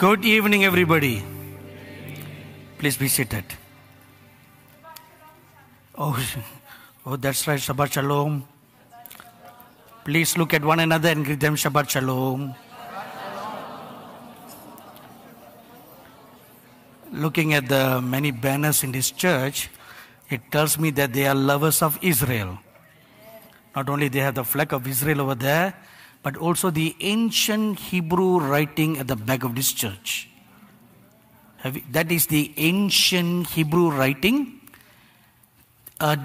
Good evening, everybody. Please be seated. Oh, oh, that's right. Shabbat Shalom. Please look at one another and greet them Shabbat Shalom. Looking at the many banners in this church, it tells me that they are lovers of Israel. Not only they have the flag of Israel over there, but also the ancient Hebrew writing at the back of this church. You, that is the ancient Hebrew writing, uh,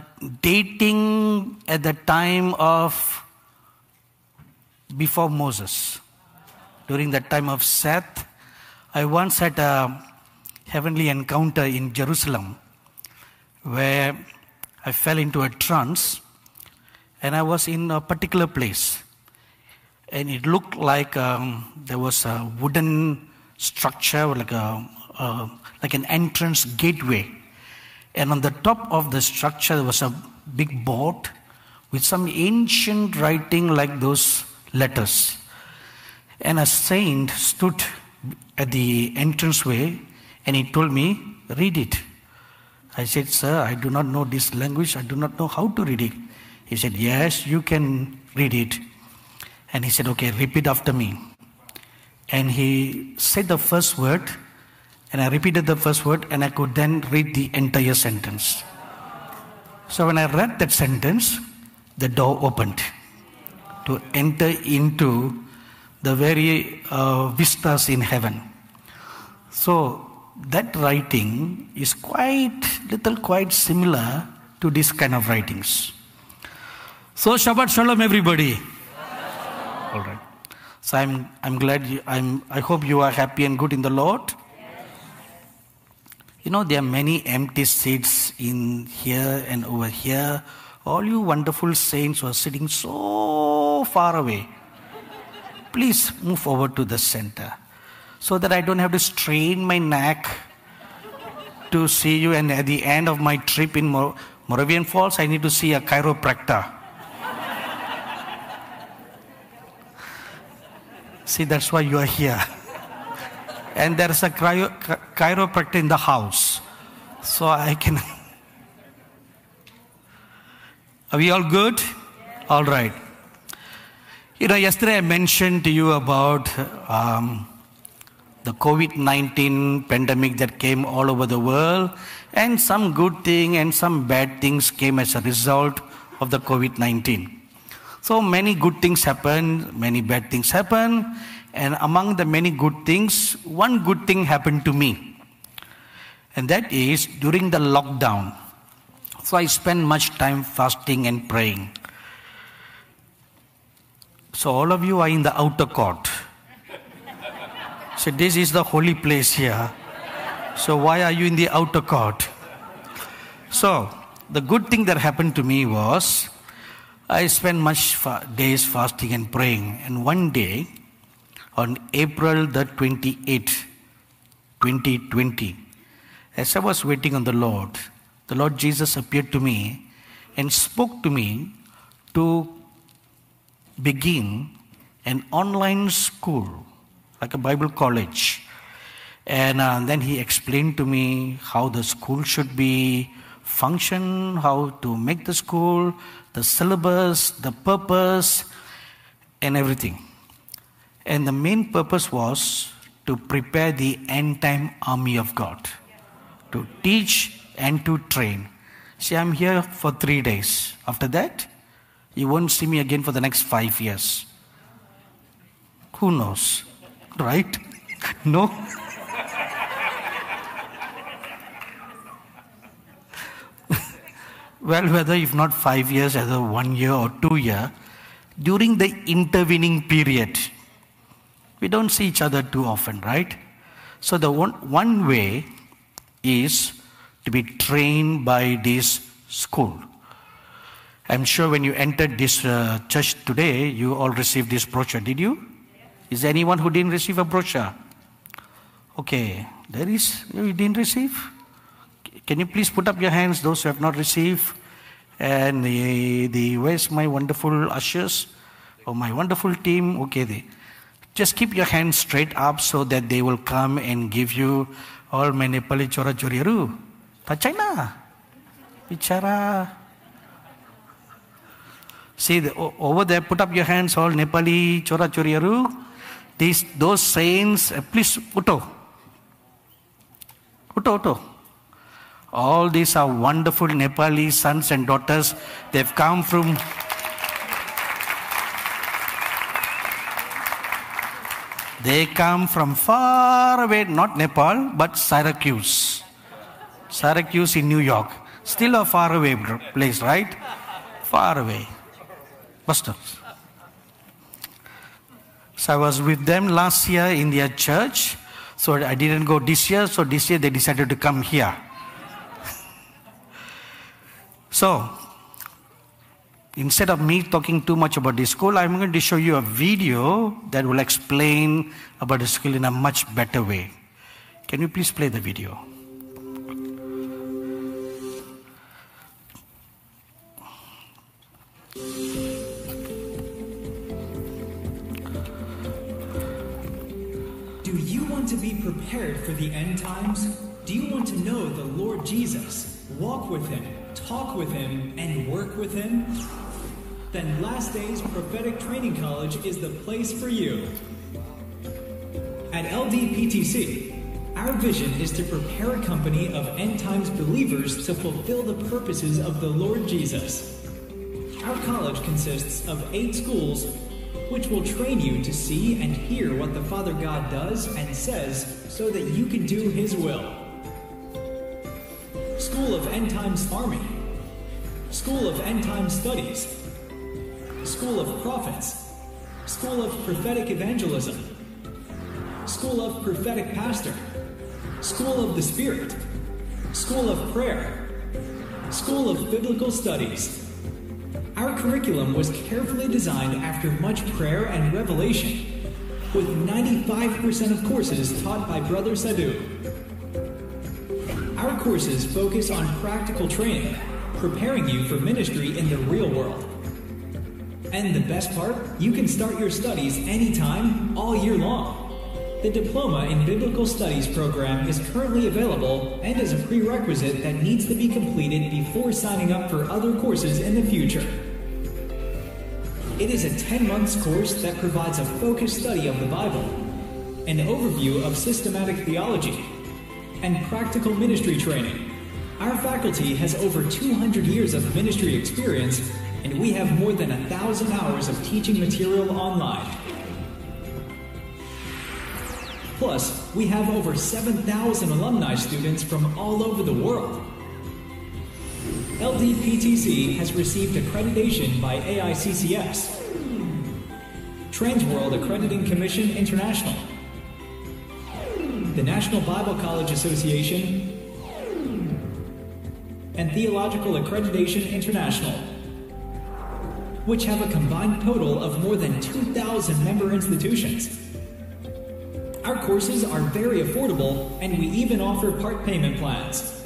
dating at the time of before Moses, during the time of Seth. I once had a heavenly encounter in Jerusalem where I fell into a trance and I was in a particular place and it looked like um, there was a wooden structure, like a uh, like an entrance gateway, and on the top of the structure there was a big board with some ancient writing like those letters, and a saint stood at the entranceway, and he told me, "Read it." I said, "Sir, I do not know this language. I do not know how to read it." He said, "Yes, you can read it." And he said, Okay, repeat after me. And he said the first word, and I repeated the first word, and I could then read the entire sentence. So when I read that sentence, the door opened to enter into the very uh, vistas in heaven. So that writing is quite little quite similar to this kind of writings. So Shabbat Shalom everybody. All right. So I'm, I'm glad, you, I'm, I hope you are happy and good in the Lord. You know, there are many empty seats in here and over here. All you wonderful saints who are sitting so far away. Please move over to the center so that I don't have to strain my neck to see you. And at the end of my trip in Mor- Moravian Falls, I need to see a chiropractor. See, that's why you are here. and there's a cryo, chiropractor in the house. So I can. Are we all good? All right. You know, yesterday I mentioned to you about um, the COVID 19 pandemic that came all over the world, and some good thing and some bad things came as a result of the COVID 19. So many good things happen, many bad things happen, and among the many good things, one good thing happened to me. And that is during the lockdown. So I spent much time fasting and praying. So all of you are in the outer court. So this is the holy place here. So why are you in the outer court? So the good thing that happened to me was I spent much fa- days fasting and praying. And one day, on April the 28th, 2020, as I was waiting on the Lord, the Lord Jesus appeared to me and spoke to me to begin an online school, like a Bible college. And uh, then he explained to me how the school should be function, how to make the school, the syllabus, the purpose, and everything. And the main purpose was to prepare the end time army of God, to teach and to train. See, I'm here for three days. After that, you won't see me again for the next five years. Who knows? Right? no? Well, whether if not five years, either one year or two year, during the intervening period, we don't see each other too often, right? So the one, one way is to be trained by this school. I'm sure when you entered this uh, church today, you all received this brochure. Did you? Is there anyone who didn't receive a brochure? Okay, there is. You didn't receive? Can you please put up your hands, those who have not received? And the, the where's my wonderful ushers? Or my wonderful team? Okay, they just keep your hands straight up so that they will come and give you all my Nepali chora choriaru. Tachai Bichara. See, the, over there, put up your hands, all Nepali chora choriaru. These, those saints, uh, please, uto. Uto, uto. All these are wonderful Nepali sons and daughters. They've come from They come from far away, not Nepal, but Syracuse. Syracuse in New York. Still a far away place, right? Far away. Boston. So I was with them last year in their church. So I didn't go this year. So this year they decided to come here. So Instead of me talking too much about this school, I'm going to show you a video that will explain about the school in a much better way. Can you please play the video? Do you want to be prepared for the end times? Do you want to know the Lord Jesus, walk with him, talk with him, and work with him? then Last Days Prophetic Training College is the place for you. At LDPTC, our vision is to prepare a company of end times believers to fulfill the purposes of the Lord Jesus. Our college consists of eight schools, which will train you to see and hear what the Father God does and says so that you can do His will. School of End Times Farming, School of End Times Studies, School of Prophets, School of Prophetic Evangelism, School of Prophetic Pastor, School of the Spirit, School of Prayer, School of Biblical Studies. Our curriculum was carefully designed after much prayer and revelation, with 95% of courses taught by Brother Sadhu. Our courses focus on practical training, preparing you for ministry in the real world. And the best part, you can start your studies anytime, all year long. The Diploma in Biblical Studies program is currently available and is a prerequisite that needs to be completed before signing up for other courses in the future. It is a 10 months course that provides a focused study of the Bible, an overview of systematic theology, and practical ministry training. Our faculty has over 200 years of ministry experience and we have more than a thousand hours of teaching material online. Plus, we have over 7,000 alumni students from all over the world. LDPTC has received accreditation by AICCS, Transworld Accrediting Commission International, the National Bible College Association, and Theological Accreditation International which have a combined total of more than 2,000 member institutions. Our courses are very affordable, and we even offer part payment plans.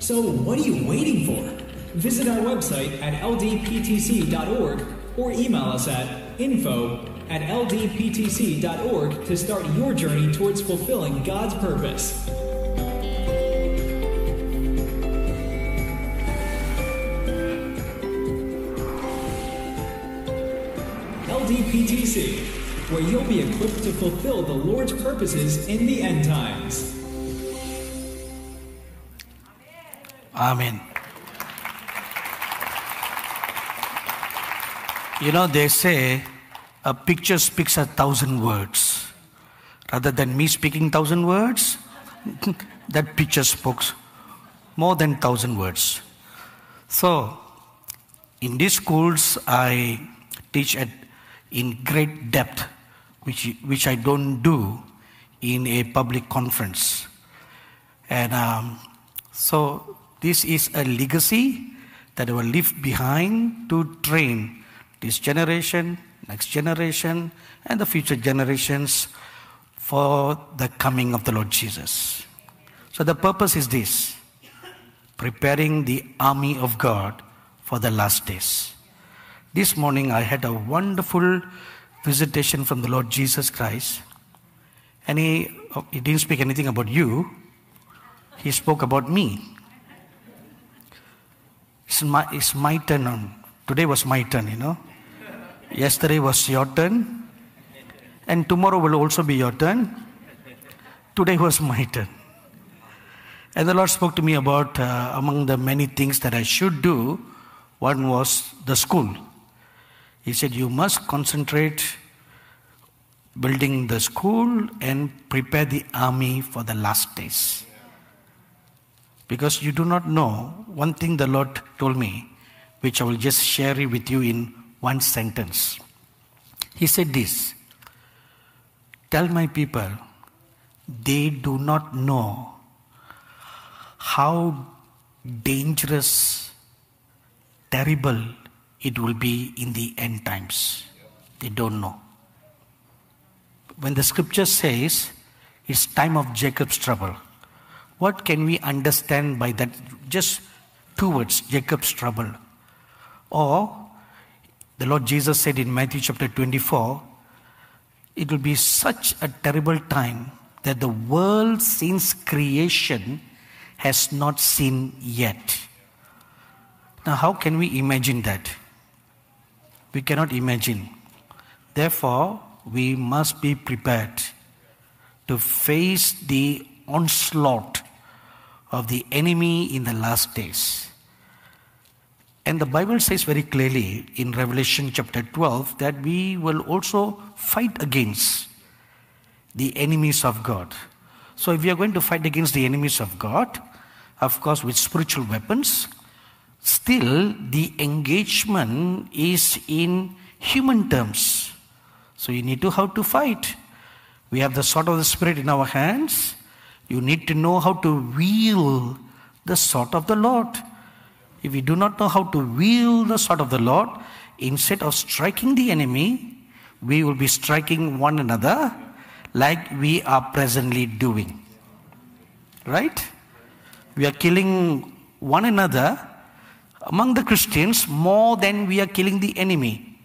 So, what are you waiting for? Visit our website at ldptc.org or email us at info at ldptc.org to start your journey towards fulfilling God's purpose. LDPTC, where you'll be equipped to fulfill the Lord's purposes in the end times. Amen. You know, they say a picture speaks a thousand words. Rather than me speaking thousand words, that picture spoke more than thousand words. So, in these schools, I teach at in great depth, which, which I don't do in a public conference. And um, so this is a legacy that I will leave behind to train this generation, next generation, and the future generations for the coming of the Lord Jesus. So the purpose is this preparing the army of God for the last days. This morning I had a wonderful visitation from the Lord Jesus Christ. And he, oh, he didn't speak anything about you, he spoke about me. It's my, it's my turn on. Today was my turn, you know. Yesterday was your turn. And tomorrow will also be your turn. Today was my turn. And the Lord spoke to me about, uh, among the many things that I should do, one was the school. He said, You must concentrate building the school and prepare the army for the last days. Because you do not know, one thing the Lord told me, which I will just share with you in one sentence. He said this Tell my people, they do not know how dangerous, terrible it will be in the end times. They don't know. When the scripture says it's time of Jacob's trouble, what can we understand by that? Just two words Jacob's trouble. Or the Lord Jesus said in Matthew chapter 24, it will be such a terrible time that the world since creation has not seen yet. Now, how can we imagine that? We cannot imagine. Therefore, we must be prepared to face the onslaught of the enemy in the last days. And the Bible says very clearly in Revelation chapter 12 that we will also fight against the enemies of God. So, if we are going to fight against the enemies of God, of course, with spiritual weapons, still the engagement is in human terms. So, you need to how to fight. We have the sword of the Spirit in our hands. You need to know how to wield the sword of the Lord. If we do not know how to wield the sword of the Lord, instead of striking the enemy, we will be striking one another like we are presently doing. Right? We are killing one another among the Christians more than we are killing the enemy.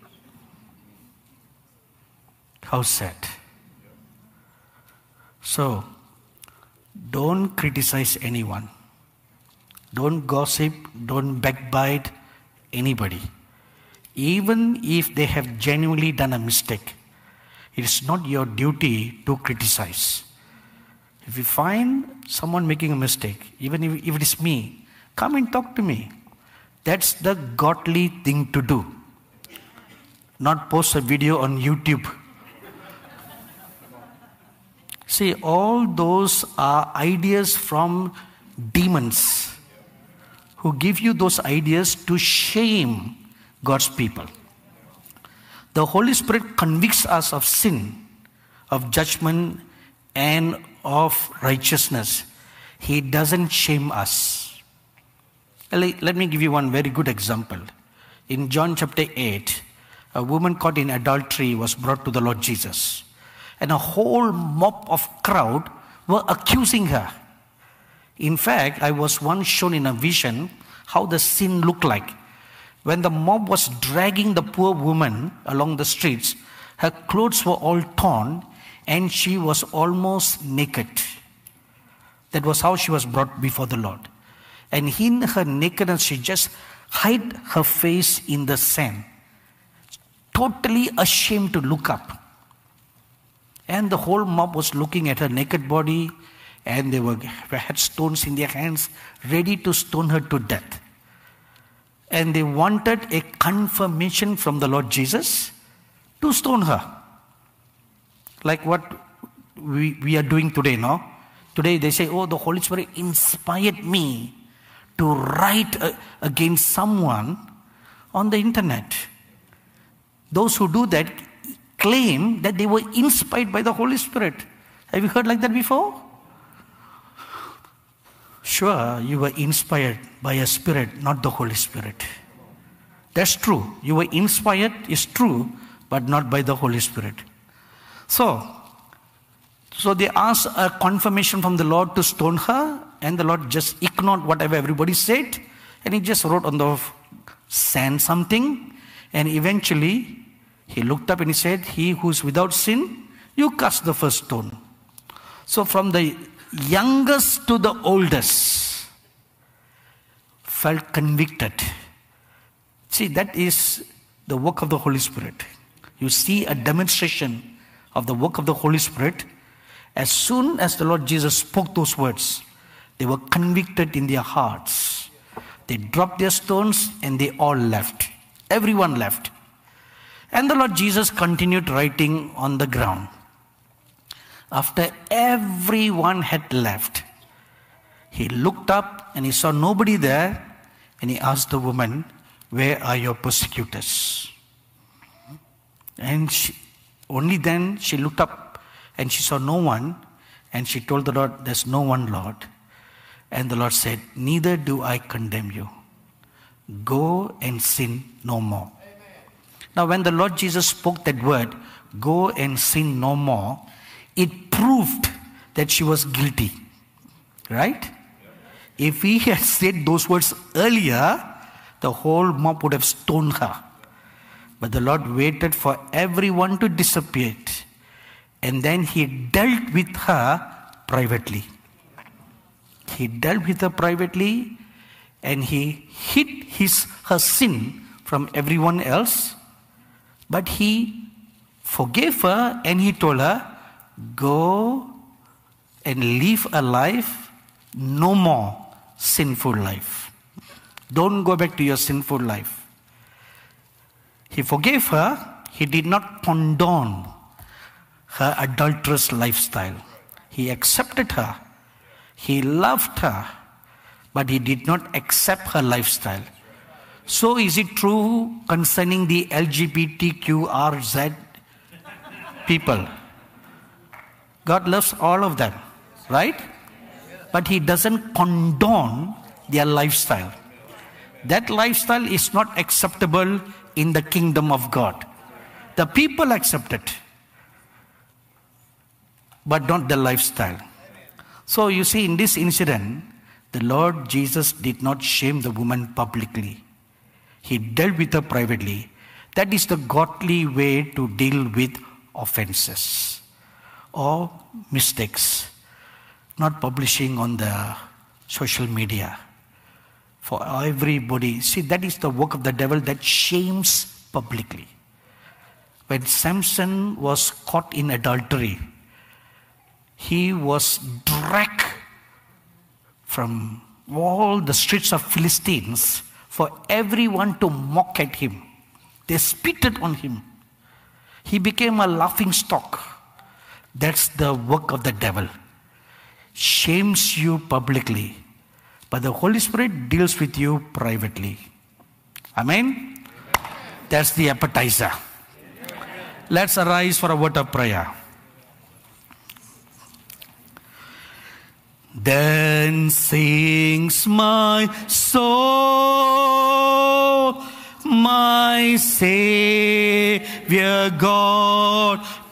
How sad. So, don't criticize anyone. Don't gossip, don't backbite anybody. Even if they have genuinely done a mistake, it is not your duty to criticize. If you find someone making a mistake, even if, if it is me, come and talk to me. That's the godly thing to do. Not post a video on YouTube. See, all those are ideas from demons who give you those ideas to shame God's people. The Holy Spirit convicts us of sin, of judgment, and of righteousness. He doesn't shame us. Let me give you one very good example. In John chapter 8, a woman caught in adultery was brought to the Lord Jesus. And a whole mob of crowd were accusing her. In fact, I was once shown in a vision how the sin looked like. When the mob was dragging the poor woman along the streets, her clothes were all torn and she was almost naked. That was how she was brought before the Lord. And in her nakedness, she just hid her face in the sand, totally ashamed to look up. And the whole mob was looking at her naked body, and they were had stones in their hands, ready to stone her to death. And they wanted a confirmation from the Lord Jesus to stone her. Like what we, we are doing today, no? Today they say, oh, the Holy Spirit inspired me to write against someone on the internet. Those who do that claim that they were inspired by the Holy Spirit. Have you heard like that before? Sure, you were inspired by a spirit, not the Holy Spirit. That's true. You were inspired, is true, but not by the Holy Spirit. So, so they asked a confirmation from the Lord to stone her, and the Lord just ignored whatever everybody said, and he just wrote on the sand something, and eventually He looked up and he said, He who is without sin, you cast the first stone. So, from the youngest to the oldest, felt convicted. See, that is the work of the Holy Spirit. You see a demonstration of the work of the Holy Spirit. As soon as the Lord Jesus spoke those words, they were convicted in their hearts. They dropped their stones and they all left. Everyone left. And the Lord Jesus continued writing on the ground. After everyone had left, he looked up and he saw nobody there and he asked the woman, Where are your persecutors? And she, only then she looked up and she saw no one and she told the Lord, There's no one, Lord. And the Lord said, Neither do I condemn you. Go and sin no more. Now, when the Lord Jesus spoke that word, go and sin no more, it proved that she was guilty. Right? If he had said those words earlier, the whole mob would have stoned her. But the Lord waited for everyone to dissipate. And then he dealt with her privately. He dealt with her privately and he hid his, her sin from everyone else. But he forgave her and he told her, Go and live a life, no more sinful life. Don't go back to your sinful life. He forgave her, he did not condone her adulterous lifestyle. He accepted her he loved her, but he did not accept her lifestyle. So, is it true concerning the LGBTQRZ people? God loves all of them, right? But He doesn't condone their lifestyle. That lifestyle is not acceptable in the kingdom of God. The people accept it, but not the lifestyle. So you see, in this incident, the Lord Jesus did not shame the woman publicly. He dealt with her privately. That is the godly way to deal with offenses or mistakes. Not publishing on the social media for everybody. See, that is the work of the devil that shames publicly. When Samson was caught in adultery, he was dragged from all the streets of Philistines for everyone to mock at him. They spitted on him. He became a laughing stock. That's the work of the devil. Shames you publicly, but the Holy Spirit deals with you privately. Amen? That's the appetizer. Let's arise for a word of prayer. Then sings my soul, my Savior God,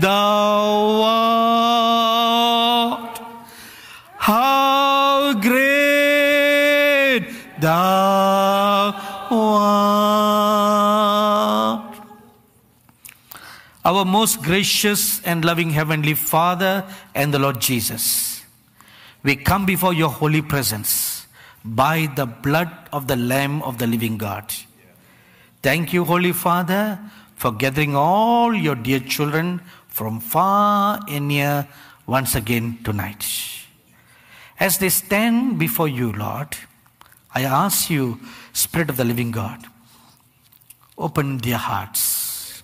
thou art! How great thou art! Our most gracious and loving Heavenly Father and the Lord Jesus, we come before your holy presence by the blood of the Lamb of the living God. Thank you, Holy Father, for gathering all your dear children from far and near once again tonight. As they stand before you, Lord, I ask you, Spirit of the living God, open their hearts,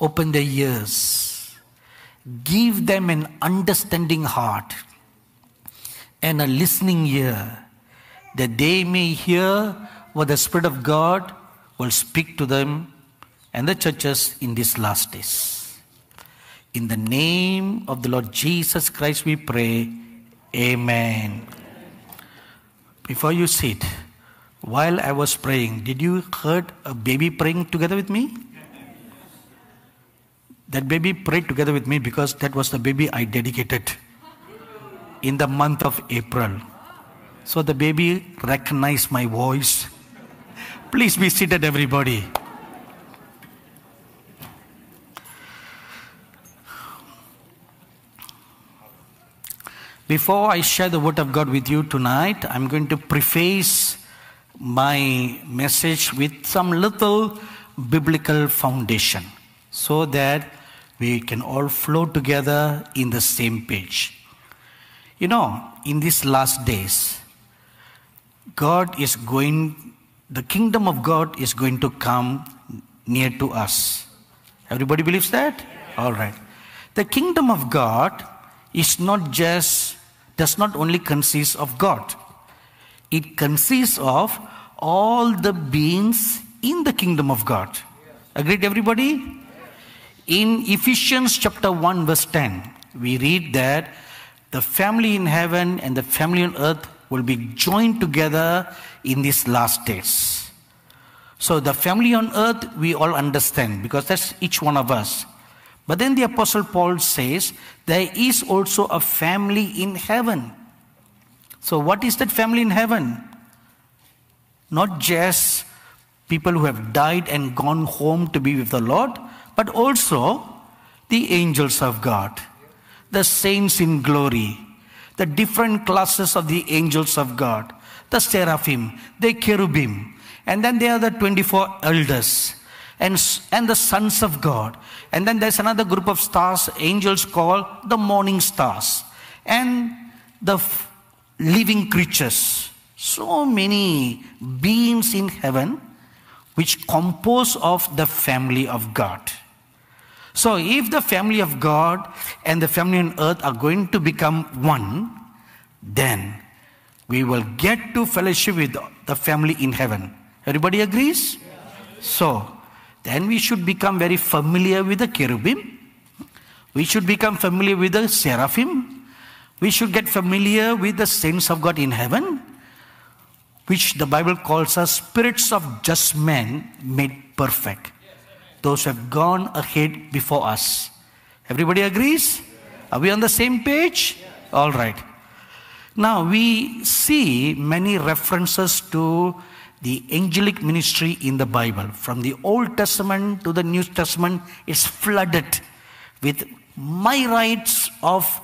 open their ears, give them an understanding heart and a listening ear that they may hear what the Spirit of God will speak to them and the churches in these last days. In the name of the Lord Jesus Christ, we pray. Amen. Before you sit, while I was praying, did you heard a baby praying together with me? That baby prayed together with me because that was the baby I dedicated in the month of April. So the baby recognized my voice. Please be seated, everybody. Before I share the Word of God with you tonight, I'm going to preface my message with some little biblical foundation so that we can all flow together in the same page. You know, in these last days, God is going, the kingdom of God is going to come near to us. Everybody believes that? All right. The kingdom of God is not just, does not only consist of God, it consists of all the beings in the kingdom of God. Agreed, everybody? In Ephesians chapter 1, verse 10, we read that the family in heaven and the family on earth will be joined together in these last days. So, the family on earth, we all understand because that's each one of us. But then the Apostle Paul says there is also a family in heaven. So, what is that family in heaven? Not just people who have died and gone home to be with the Lord, but also the angels of God, the saints in glory, the different classes of the angels of God, the seraphim, the cherubim, and then there are the 24 elders and, and the sons of God. And then there's another group of stars, angels called the morning stars, and the living creatures. So many beings in heaven which compose of the family of God. So if the family of God and the family on earth are going to become one, then we will get to fellowship with the family in heaven. Everybody agrees? So, then we should become very familiar with the cherubim. We should become familiar with the seraphim. We should get familiar with the saints of God in heaven, which the Bible calls us spirits of just men made perfect. Those who have gone ahead before us. Everybody agrees? Are we on the same page? All right. Now we see many references to the angelic ministry in the Bible. From the Old Testament to the New Testament, is flooded with myriads of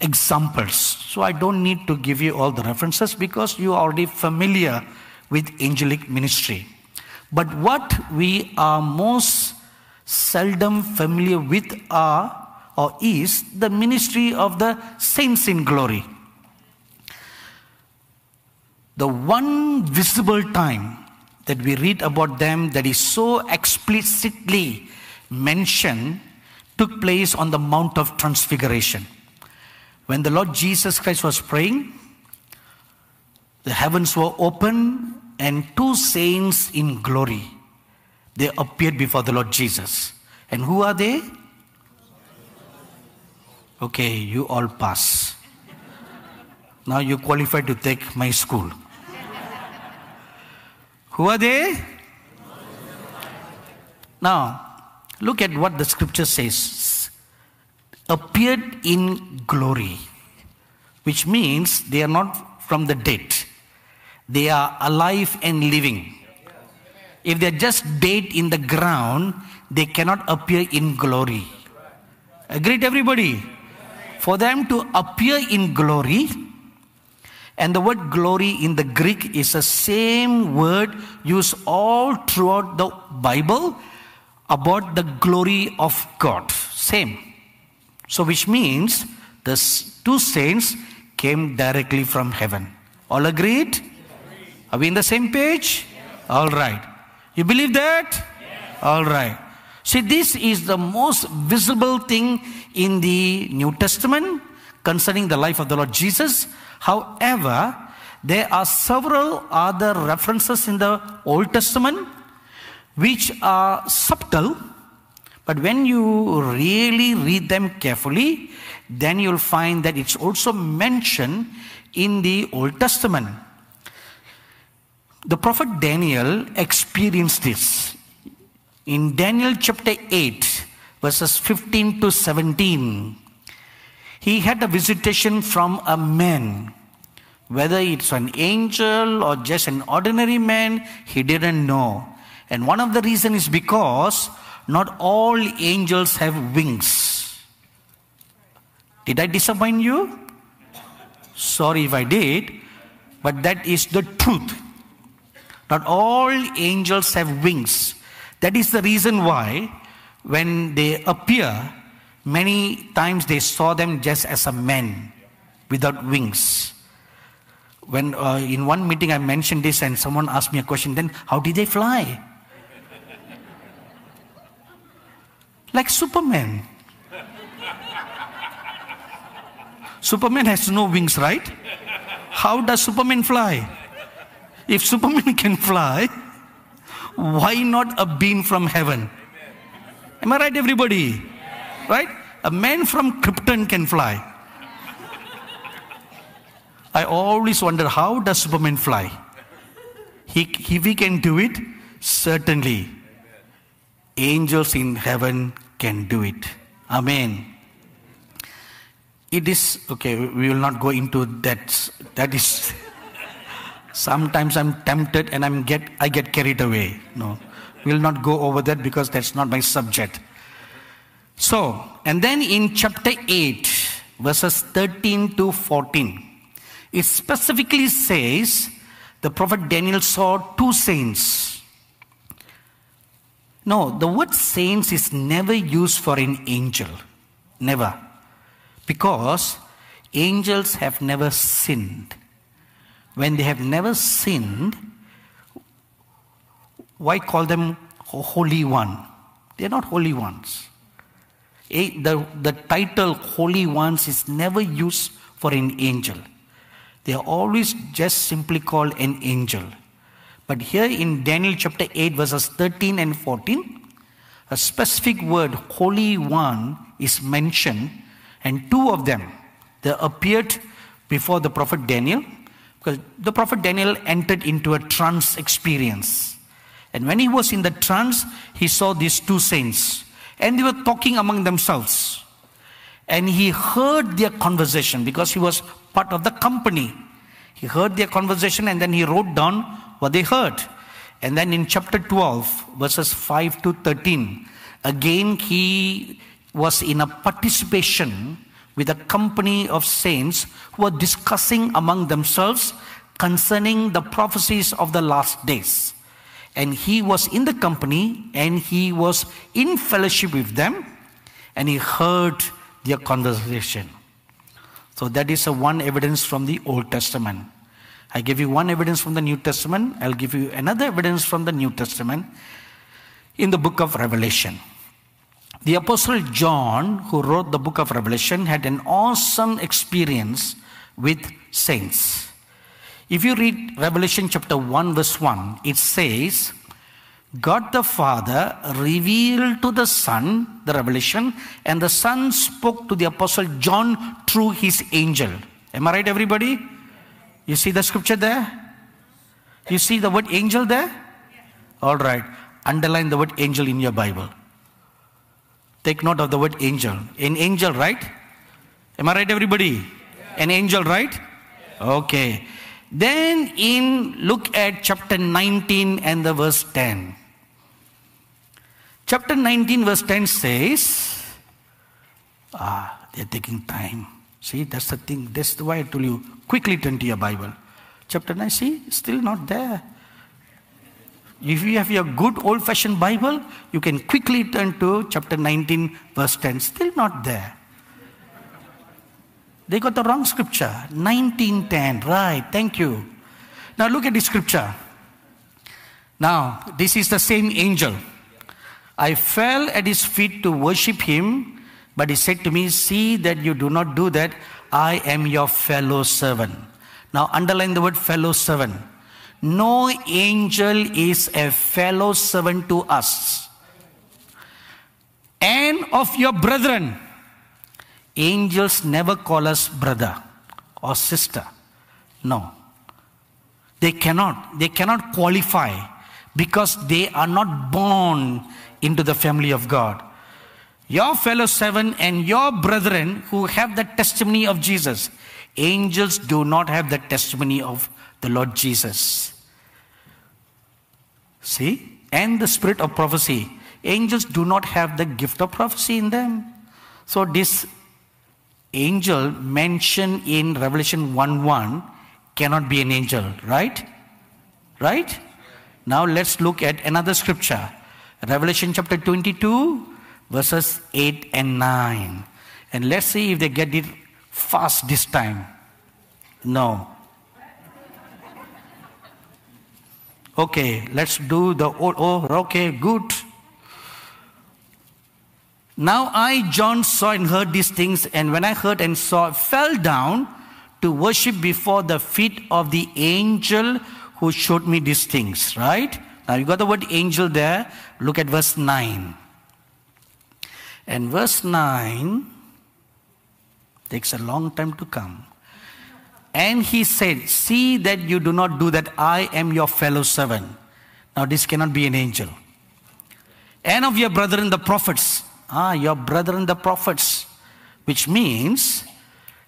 examples. So I don't need to give you all the references because you are already familiar with angelic ministry. But what we are most seldom familiar with are or is the ministry of the saints in glory. The one visible time that we read about them that is so explicitly mentioned took place on the Mount of Transfiguration. When the Lord Jesus Christ was praying, the heavens were open and two saints in glory they appeared before the Lord Jesus. And who are they? Okay, you all pass. Now you qualify to take my school. Who are they? Now, look at what the scripture says. Appeared in glory, which means they are not from the dead. They are alive and living. If they're just dead in the ground, they cannot appear in glory. Agreed, everybody? For them to appear in glory, and the word glory in the Greek is the same word used all throughout the Bible about the glory of God. Same. So, which means the two saints came directly from heaven. All agreed? Are we in the same page? All right. You believe that? All right. See, this is the most visible thing in the New Testament concerning the life of the Lord Jesus. However, there are several other references in the Old Testament which are subtle, but when you really read them carefully, then you'll find that it's also mentioned in the Old Testament. The prophet Daniel experienced this. In Daniel chapter 8, verses 15 to 17, he had a visitation from a man. Whether it's an angel or just an ordinary man, he didn't know. And one of the reasons is because not all angels have wings. Did I disappoint you? Sorry if I did, but that is the truth. Not all angels have wings. That is the reason why when they appear, many times they saw them just as a man without wings. When uh, in one meeting I mentioned this and someone asked me a question, then how did they fly? like Superman. Superman has no wings, right? How does Superman fly? If Superman can fly, why not a being from heaven? Am I right, everybody? Right? A man from Krypton can fly. I always wonder how does Superman fly? He, if he can do it, certainly angels in heaven can do it. Amen. It is okay, we will not go into that. That is sometimes I'm tempted and I'm get I get carried away. No. We'll not go over that because that's not my subject. So, and then in chapter 8, verses 13 to 14, it specifically says the prophet Daniel saw two saints. No, the word saints is never used for an angel. Never. Because angels have never sinned. When they have never sinned, why call them holy one? They're not holy ones. The, the title holy ones is never used for an angel. They are always just simply called an angel. But here in Daniel chapter 8, verses 13 and 14, a specific word, Holy One, is mentioned, and two of them, they appeared before the prophet Daniel, because the prophet Daniel entered into a trance experience. And when he was in the trance, he saw these two saints, and they were talking among themselves. And he heard their conversation because he was part of the company. He heard their conversation and then he wrote down what they heard. And then in chapter 12, verses 5 to 13, again he was in a participation with a company of saints who were discussing among themselves concerning the prophecies of the last days. And he was in the company and he was in fellowship with them and he heard their conversation. So that is a one evidence from the Old Testament. I give you one evidence from the New Testament. I'll give you another evidence from the New Testament in the book of Revelation. The Apostle John, who wrote the book of Revelation, had an awesome experience with saints. If you read Revelation chapter 1, verse 1, it says, God the Father revealed to the Son the revelation, and the Son spoke to the Apostle John through his angel. Am I right, everybody? You see the scripture there? You see the word angel there? All right. Underline the word angel in your Bible. Take note of the word angel. An angel, right? Am I right, everybody? An angel, right? Okay. Then in look at chapter 19 and the verse 10. Chapter 19, verse 10 says, Ah, they're taking time. See, that's the thing. That's why I told you, quickly turn to your Bible. Chapter 9, see, still not there. If you have your good old fashioned Bible, you can quickly turn to chapter 19, verse 10. Still not there. They got the wrong scripture. 1910. Right. Thank you. Now look at the scripture. Now, this is the same angel. I fell at his feet to worship him. But he said to me, See that you do not do that. I am your fellow servant. Now, underline the word fellow servant. no angel is a fellow servant to us. And of your brethren, angels never call us brother or sister. No. They cannot. They cannot qualify because they are not born into the family of God. Your fellow seven and your brethren who have the testimony of Jesus, angels do not have the testimony of the Lord Jesus. See? And the spirit of prophecy. Angels do not have the gift of prophecy in them. So this angel mentioned in Revelation 1 1 cannot be an angel, right? Right? Now let's look at another scripture. Revelation chapter 22, verses 8 and 9. And let's see if they get it fast this time. No. Okay, let's do the oh, oh okay, good. Now I, John, saw and heard these things, and when I heard and saw, fell down to worship before the feet of the angel who showed me these things, right? Now you got the word angel there. Look at verse 9. And verse 9 takes a long time to come. And he said, See that you do not do that. I am your fellow servant. Now, this cannot be an angel. And of your brethren, the prophets. Ah, your brethren, the prophets. Which means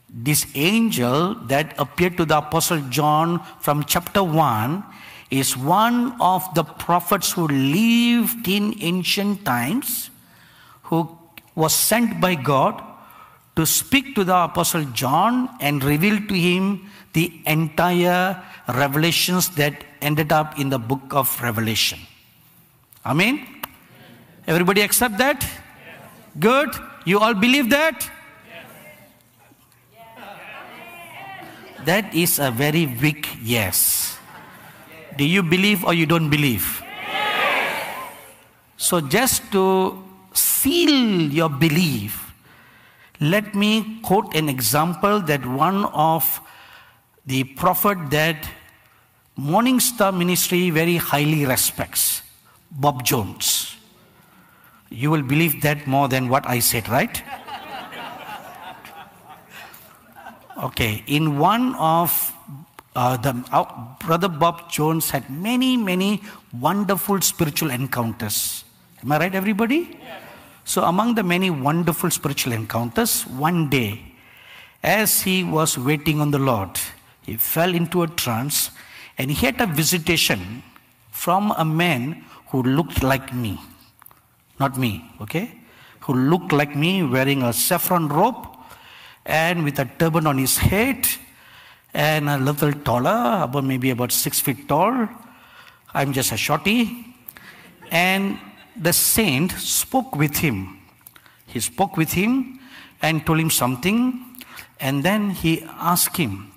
this angel that appeared to the Apostle John from chapter 1 is one of the prophets who lived in ancient times, who was sent by God to speak to the Apostle John and reveal to him the entire revelations that ended up in the book of Revelation. Amen? Everybody accept that? Good? You all believe that? That is a very weak yes. Do you believe or you don't believe? So, just to seal your belief, let me quote an example that one of the prophet that Morning Star Ministry very highly respects, Bob Jones. You will believe that more than what I said, right? Okay, in one of uh, the uh, brother Bob Jones had many, many wonderful spiritual encounters. Am I right, everybody? So, among the many wonderful spiritual encounters, one day, as he was waiting on the Lord, he fell into a trance and he had a visitation from a man who looked like me. Not me, okay? Who looked like me wearing a saffron robe and with a turban on his head and a little taller, about maybe about six feet tall. I'm just a shorty. And the saint spoke with him. He spoke with him and told him something. And then he asked him,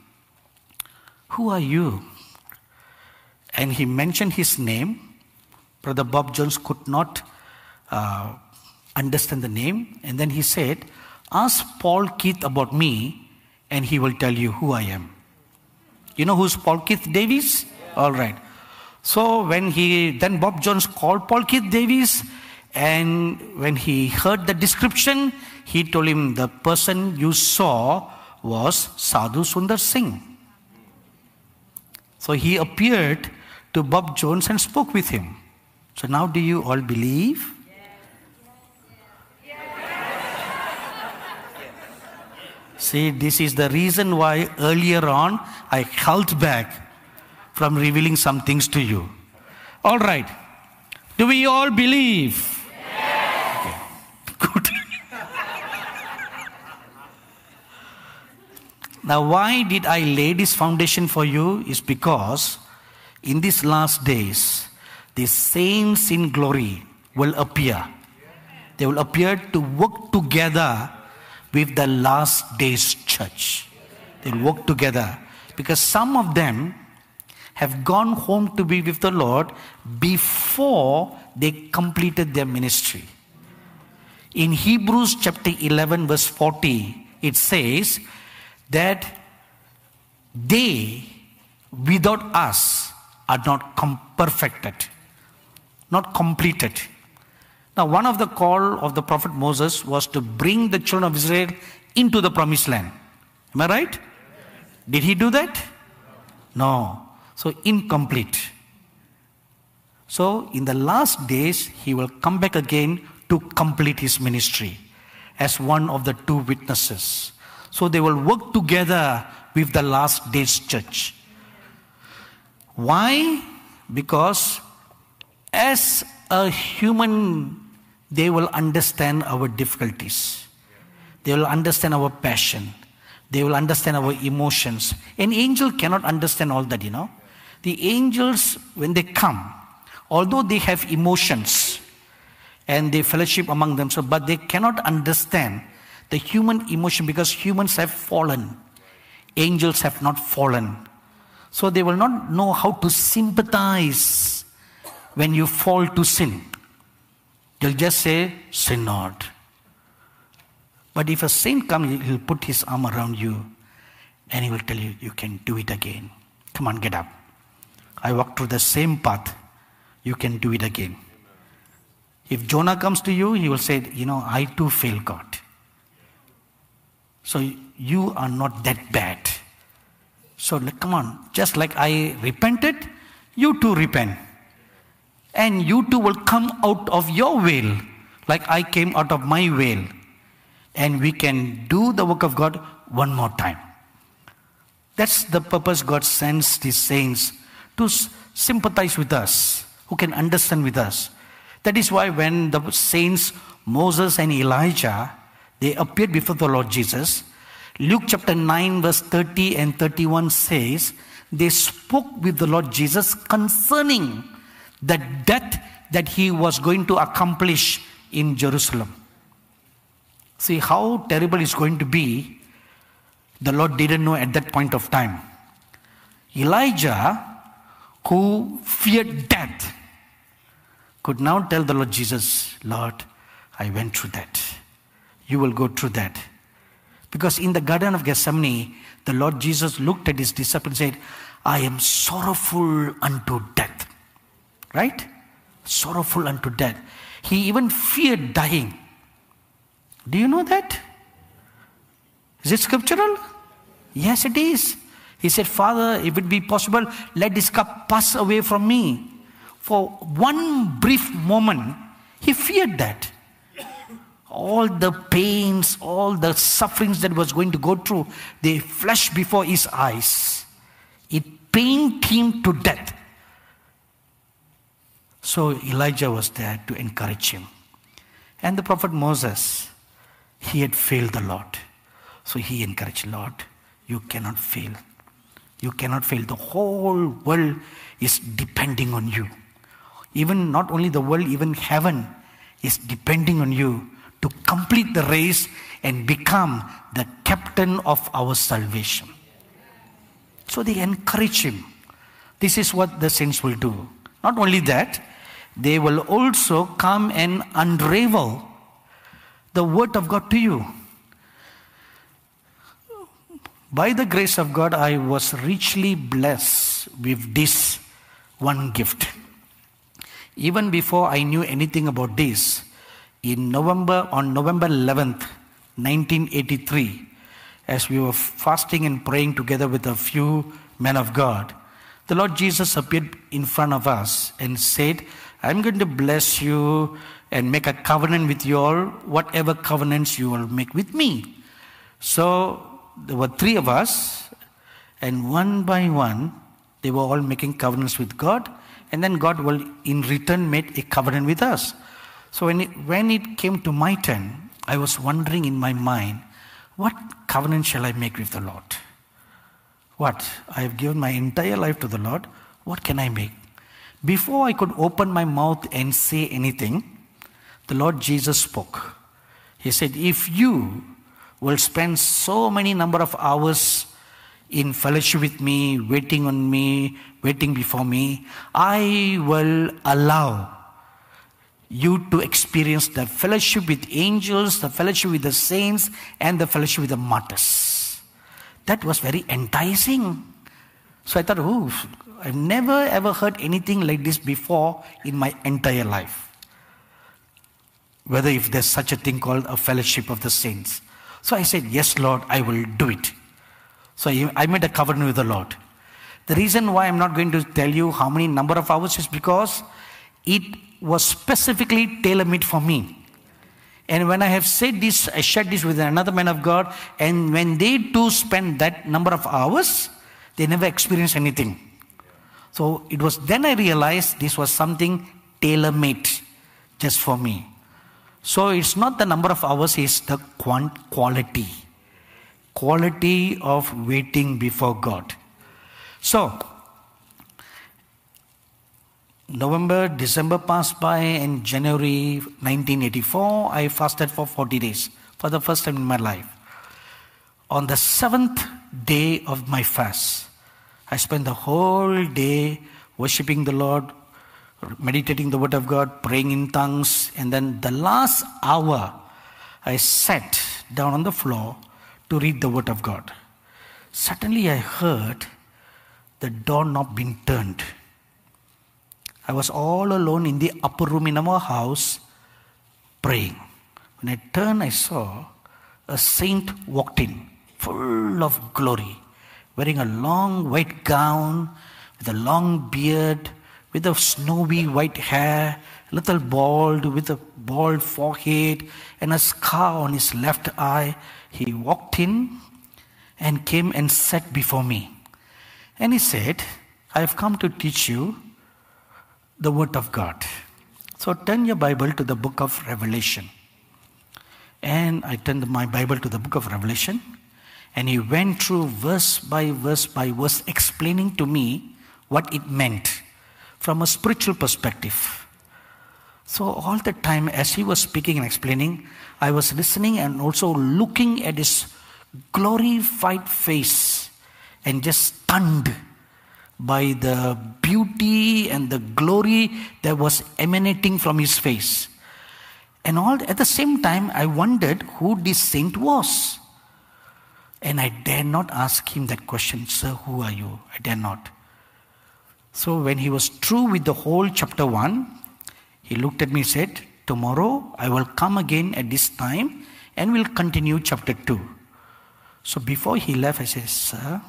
Who are you? And he mentioned his name. Brother Bob Jones could not uh, understand the name. And then he said, Ask Paul Keith about me, and he will tell you who I am. You know who's Paul Keith Davis? All right. So when he then Bob Jones called Paul Keith Davis, and when he heard the description, he told him the person you saw was Sadhu Sundar Singh. So he appeared to Bob Jones and spoke with him. So now do you all believe? See, this is the reason why earlier on I held back from revealing some things to you. All right. Do we all believe? Yes. Okay. Good. now, why did I lay this foundation for you? Is because in these last days, the saints in glory will appear. They will appear to work together with the last days church. They'll work together because some of them have gone home to be with the Lord before they completed their ministry. In Hebrews chapter 11, verse 40, it says that they, without us, are not com- perfected, not completed. Now, one of the call of the prophet Moses was to bring the children of Israel into the promised land. Am I right? Did he do that? No. So, incomplete. So, in the last days, he will come back again to complete his ministry as one of the two witnesses. So, they will work together with the last days church. Why? Because as a human, they will understand our difficulties. They will understand our passion. They will understand our emotions. An angel cannot understand all that, you know. The angels, when they come, although they have emotions and they fellowship among themselves, but they cannot understand the human emotion because humans have fallen. Angels have not fallen. So they will not know how to sympathize when you fall to sin. They'll just say, Sin not. But if a saint comes, he'll put his arm around you and he will tell you, You can do it again. Come on, get up. I walked through the same path. You can do it again. If Jonah comes to you, he will say, You know, I too fail God. So you are not that bad. So come on, just like I repented, you too repent. And you too will come out of your veil, like I came out of my veil. And we can do the work of God one more time. That's the purpose God sends these saints to sympathize with us, who can understand with us. That is why when the saints Moses and Elijah they appeared before the Lord Jesus, Luke chapter 9, verse 30 and 31 says, They spoke with the Lord Jesus concerning the death that he was going to accomplish in Jerusalem. See how terrible it's going to be. The Lord didn't know at that point of time. Elijah, who feared death, could now tell the Lord Jesus, Lord, I went through that. You will go through that. Because in the Garden of Gethsemane, the Lord Jesus looked at his disciples and said, I am sorrowful unto death. Right? Sorrowful unto death. He even feared dying. Do you know that? Is it scriptural? Yes, it is. He said, Father, if it be possible, let this cup pass away from me. For one brief moment, he feared that all the pains, all the sufferings that was going to go through, they flashed before his eyes. It pained him to death. So Elijah was there to encourage him. And the prophet Moses, he had failed the Lord. So he encouraged, Lord, you cannot fail. You cannot fail. The whole world is depending on you. Even not only the world, even heaven is depending on you to complete the race and become the captain of our salvation. So they encourage him. This is what the saints will do. Not only that, they will also come and unravel the word of God to you. By the grace of God, I was richly blessed with this one gift. Even before I knew anything about this, in November, on November 11th, 1983, as we were fasting and praying together with a few men of God, the Lord Jesus appeared in front of us and said, I'm going to bless you and make a covenant with you all, whatever covenants you will make with me. So there were three of us, and one by one, they were all making covenants with God, and then God will, in return, make a covenant with us. So when it, when it came to my turn, I was wondering in my mind, what covenant shall I make with the Lord? What? I have given my entire life to the Lord. What can I make? Before I could open my mouth and say anything, the Lord Jesus spoke. He said, If you will spend so many number of hours in fellowship with me, waiting on me, waiting before me, I will allow you to experience the fellowship with angels, the fellowship with the saints, and the fellowship with the martyrs. That was very enticing. So I thought, oh, I've never ever heard anything like this before in my entire life. Whether if there's such a thing called a fellowship of the saints. So I said, Yes, Lord, I will do it. So I made a covenant with the Lord. The reason why I'm not going to tell you how many number of hours is because it was specifically tailor-made for me. And when I have said this, I shared this with another man of God, and when they too spend that number of hours, they never experience anything. So it was then I realized this was something tailor-made just for me. So it's not the number of hours, it's the quality. Quality of waiting before God. So, November, December passed by, and January 1984, I fasted for 40 days for the first time in my life. On the seventh day of my fast, I spent the whole day worshiping the Lord, meditating the Word of God, praying in tongues, and then the last hour, I sat down on the floor to read the Word of God. Suddenly, I heard the doorknob being turned I was all alone in the upper room in our house praying. When I turned, I saw a saint walked in, full of glory, wearing a long white gown, with a long beard, with a snowy white hair, a little bald, with a bald forehead, and a scar on his left eye. He walked in and came and sat before me. And he said, I have come to teach you the Word of God. So turn your Bible to the book of Revelation. And I turned my Bible to the book of Revelation. And he went through verse by verse by verse, explaining to me what it meant from a spiritual perspective. So, all the time, as he was speaking and explaining, I was listening and also looking at his glorified face and just stunned by the beauty and the glory that was emanating from his face. And all at the same time, I wondered who this saint was. And I dare not ask him that question, Sir, who are you? I dare not. So when he was through with the whole chapter 1, he looked at me and said, Tomorrow I will come again at this time and we'll continue chapter 2. So before he left, I said, Sir,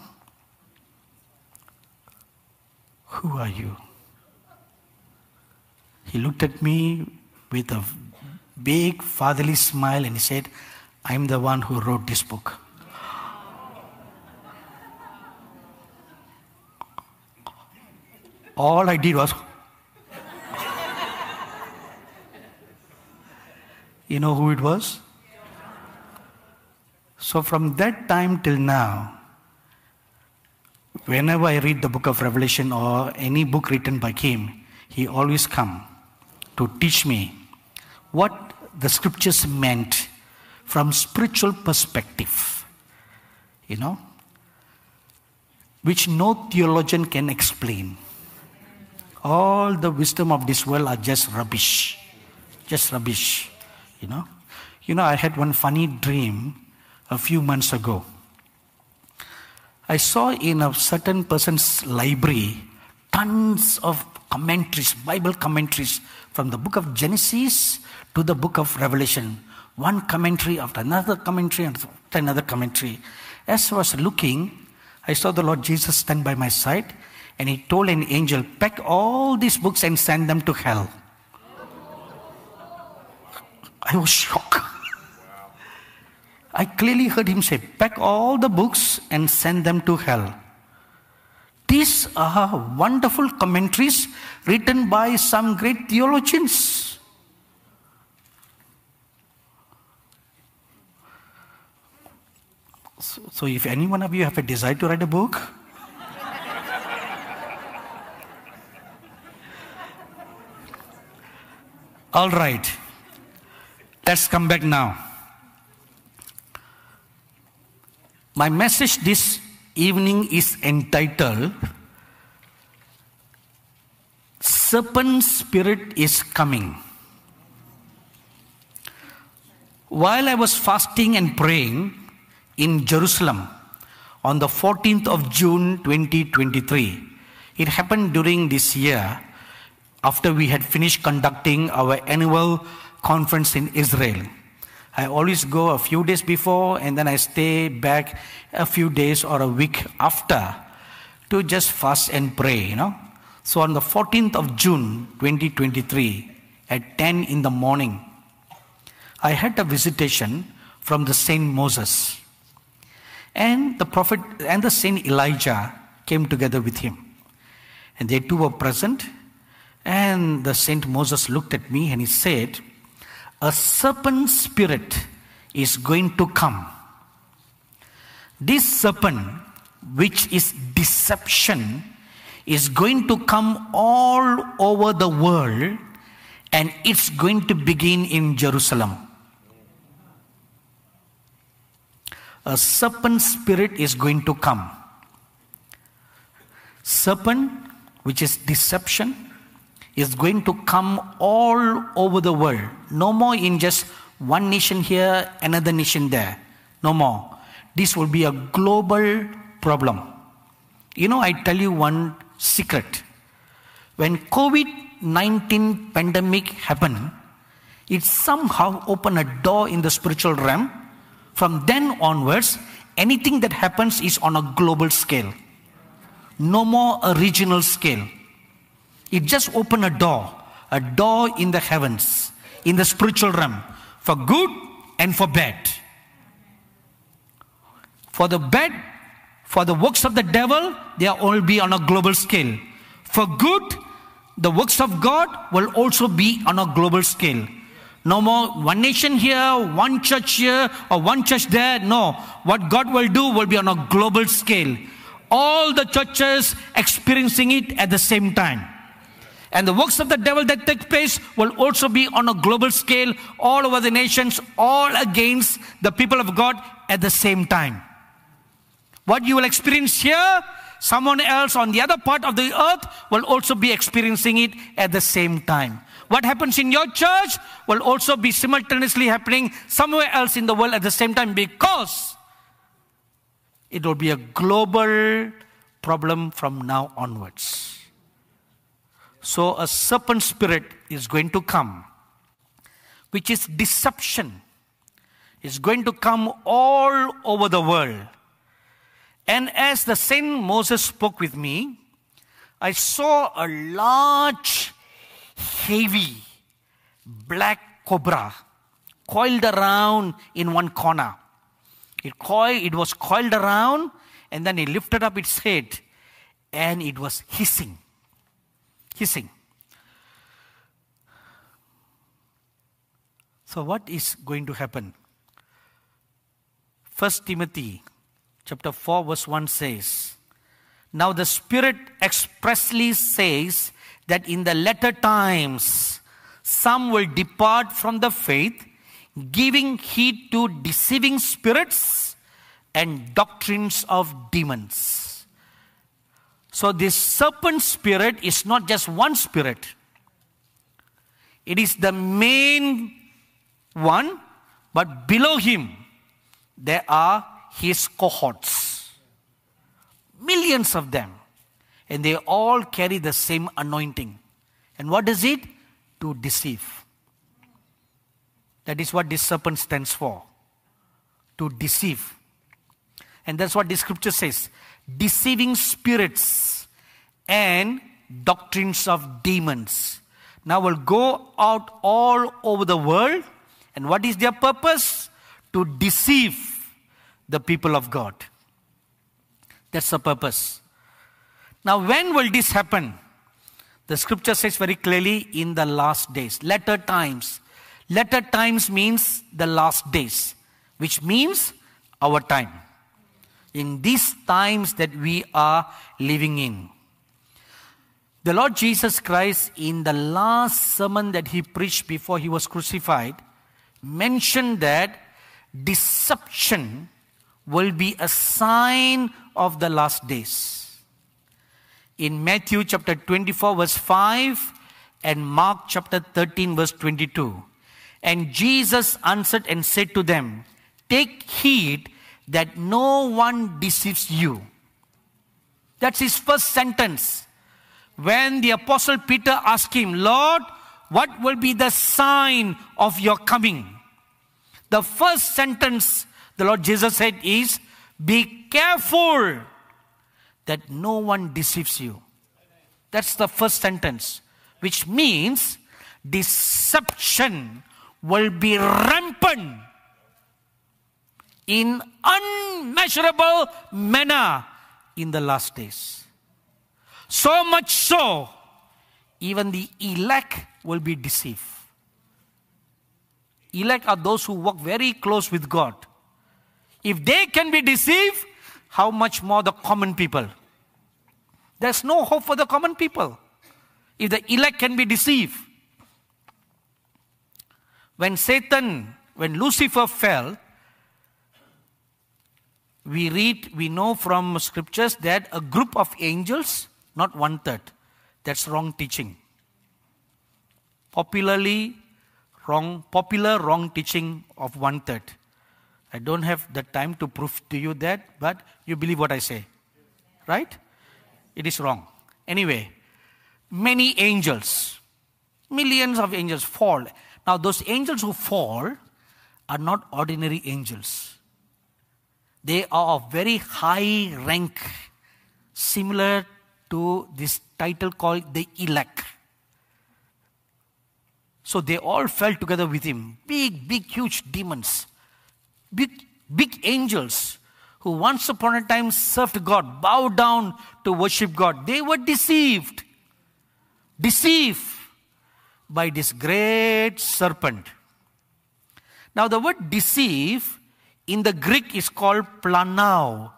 who are you? He looked at me with a big fatherly smile and he said, I'm the one who wrote this book. All I did was, you know who it was? So from that time till now, whenever I read the book of Revelation or any book written by him, he always come to teach me what the scriptures meant from spiritual perspective. You know? Which no theologian can explain. All the wisdom of this world are just rubbish. Just rubbish. You know? You know, I had one funny dream a few months ago. I saw in a certain person's library tons of commentaries, Bible commentaries from the book of Genesis to the book of Revelation. One commentary after another commentary after another commentary. As I was looking, I saw the Lord Jesus stand by my side and he told an angel, Pack all these books and send them to hell. I was shocked. I clearly heard him say, Pack all the books and send them to hell. These are wonderful commentaries written by some great theologians. So, so if any one of you have a desire to write a book, all right, let's come back now. My message this evening is entitled Serpent Spirit is Coming. While I was fasting and praying in Jerusalem on the 14th of June 2023, It happened during this year after we had finished conducting our annual conference in Israel. I always go a few days before and then I stay back a few days or a week after to just fast and pray, you know. So on the 14th of June 2023 at 10 in the morning, I had a visitation from the Saint Moses. And the prophet and the Saint Elijah came together with him. And they two were present. And the Saint Moses looked at me and he said, A serpent spirit is going to come. This serpent, which is deception, is going to come all over the world and it's going to begin in Jerusalem. A serpent spirit is going to come. Serpent, which is deception, is going to come all over the world. No more in just one nation here, another nation there. No more. This will be a global problem. You know, I tell you one secret. When COVID 19 pandemic happened, it somehow opened a door in the spiritual realm. From then onwards, anything that happens is on a global scale. No more a regional scale. It just opened a door, a door in the heavens, in the spiritual realm, for good and for bad. For the bad, for the works of the devil, they are all be on a global scale. For good, the works of God will also be on a global scale. No more one nation here, one church here, or one church there. No. What God will do will be on a global scale. All the churches experiencing it at the same time. And the works of the devil that take place will also be on a global scale, all over the nations, all against the people of God at the same time. What you will experience here, someone else on the other part of the earth will also be experiencing it at the same time. What happens in your church will also be simultaneously happening somewhere else in the world at the same time because it will be a global problem from now onwards. So, a serpent spirit is going to come, which is deception, is going to come all over the world. And as the Saint Moses spoke with me, I saw a large, heavy, black cobra coiled around in one corner. It, coiled, it was coiled around, and then it lifted up its head, and it was hissing. Hissing. So, what is going to happen? First Timothy chapter 4, verse 1 says, Now the Spirit expressly says that in the latter times some will depart from the faith, giving heed to deceiving spirits and doctrines of demons. So, this serpent spirit is not just one spirit, it is the main one, but below him there are his cohorts. Millions of them. And they all carry the same anointing. And what is it? To deceive. That is what this serpent stands for. To deceive. And that's what the scripture says deceiving spirits and doctrines of demons. Now will go out all over the world. And what is their purpose? To deceive the people of God. That's the purpose. Now, when will this happen? The scripture says very clearly in the last days, latter times. Latter times means the last days, which means our time. In these times that we are living in. The Lord Jesus Christ, in the last sermon that he preached before he was crucified, mentioned that deception will be a sign of the last days. In Matthew chapter 24, verse 5, and Mark chapter 13, verse 22. And Jesus answered and said to them, Take heed that no one deceives you. That's his first sentence. when the apostle Peter asked him, Lord, what will be the sign of your coming? The first sentence the Lord Jesus said is, Be careful that no one deceives you. That's the first sentence, which means deception will be rampant in unmeasurable manner in the last days. So much so, even the elect will be deceived. Elect are those who walk very close with God. If they can be deceived, how much more the common people? There's no hope for the common people. If the elect can be deceived. When Satan, when Lucifer fell, we read, we know from scriptures that a group of angels, not one third, that's wrong teaching. Popularly, wrong, popular wrong teaching of one third. I don't have the time to prove to you that, but you believe what I say. Right? It is wrong. Anyway, many angels, millions of angels fall. Now, those angels who fall are not ordinary angels. They are of very high rank, similar to this title called the elect. So they all fell together with him. Big, big, huge demons. Big, big angels who once upon a time served God, bowed down to worship God. They were deceived. Deceived by this great serpent. Now, the word deceive in the Greek is called planao.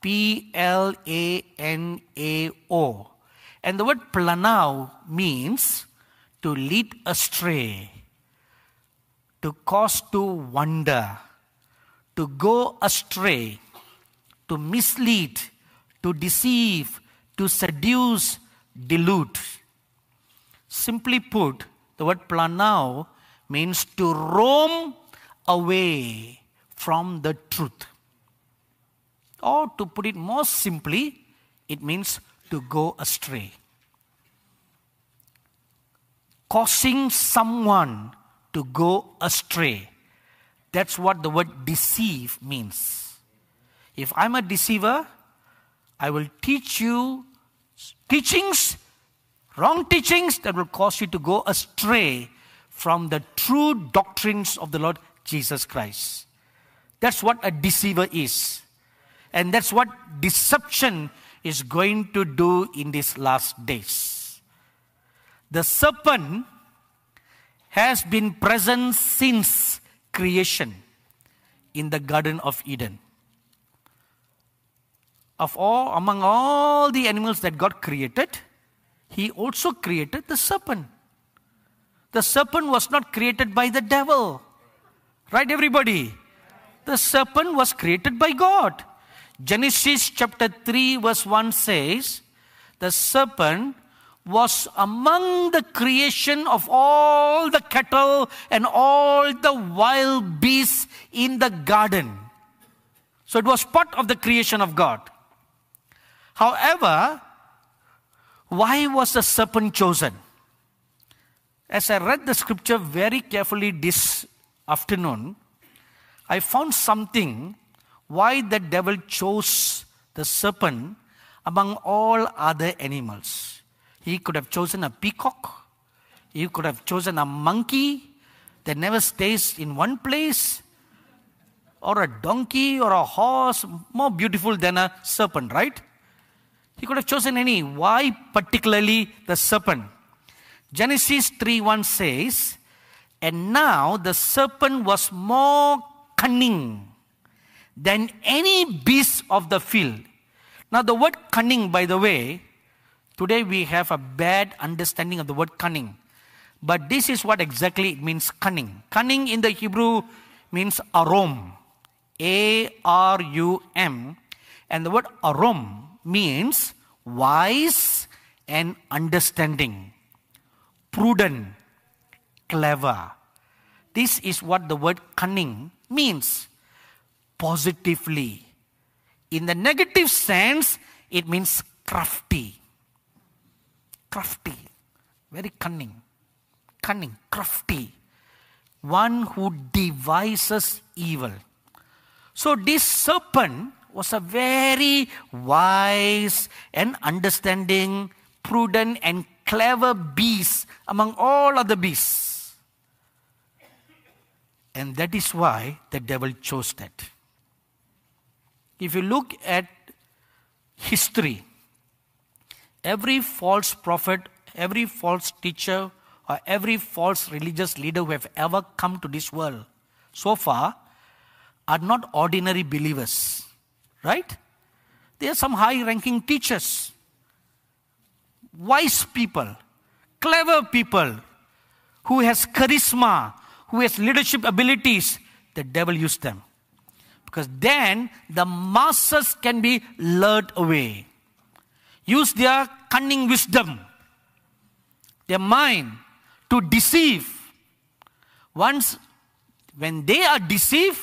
P L A N A O. And the word planao means to lead astray, to cause to wander, to go astray, to mislead, to deceive, to seduce, delude. Simply put, the word planao means to roam away from the truth. Or to put it more simply, it means to go astray. Causing someone to go astray. That's what the word deceive means. If I'm a deceiver, I will teach you teachings, wrong teachings that will cause you to go astray from the true doctrines of the Lord Jesus Christ. That's what a deceiver is. And that's what deception is going to do in these last days. The serpent has been present since creation in the Garden of Eden. Of all, among all the animals that God created, He also created the serpent. The serpent was not created by the devil. Right, everybody? The serpent was created by God. Genesis chapter 3, verse 1 says, The serpent was among the creation of all the cattle and all the wild beasts in the garden. So it was part of the creation of God. However, why was the serpent chosen? As I read the scripture very carefully this afternoon, I found something why the devil chose the serpent among all other animals. He could have chosen a peacock, he could have chosen a monkey that never stays in one place, or a donkey or a horse, more beautiful than a serpent, right? He could have chosen any. Why particularly the serpent? Genesis 3 1 says, And now the serpent was more cunning than any beast of the field. Now, the word cunning, by the way, today we have a bad understanding of the word cunning. But this is what exactly it means cunning. Cunning in the Hebrew means arum. A R U M. And the word arum means wise and understanding, prudent, clever. This is what the word cunning means positively. In the negative sense, it means crafty. crafty, very cunning, cunning, crafty, one who devises evil. So this serpent was a very wise and understanding, prudent and clever beast among all other beasts. And that is why the devil chose that. If you look at history, every false prophet, every false teacher, or every false religious leader who have ever come to this world so far are not ordinary believers. Right? They are some high ranking teachers, wise people, clever people who has charisma, who has leadership abilities. The devil used them. Because then the masses can be lured away. Use their cunning wisdom, their mind to deceive. Once, when they are deceived,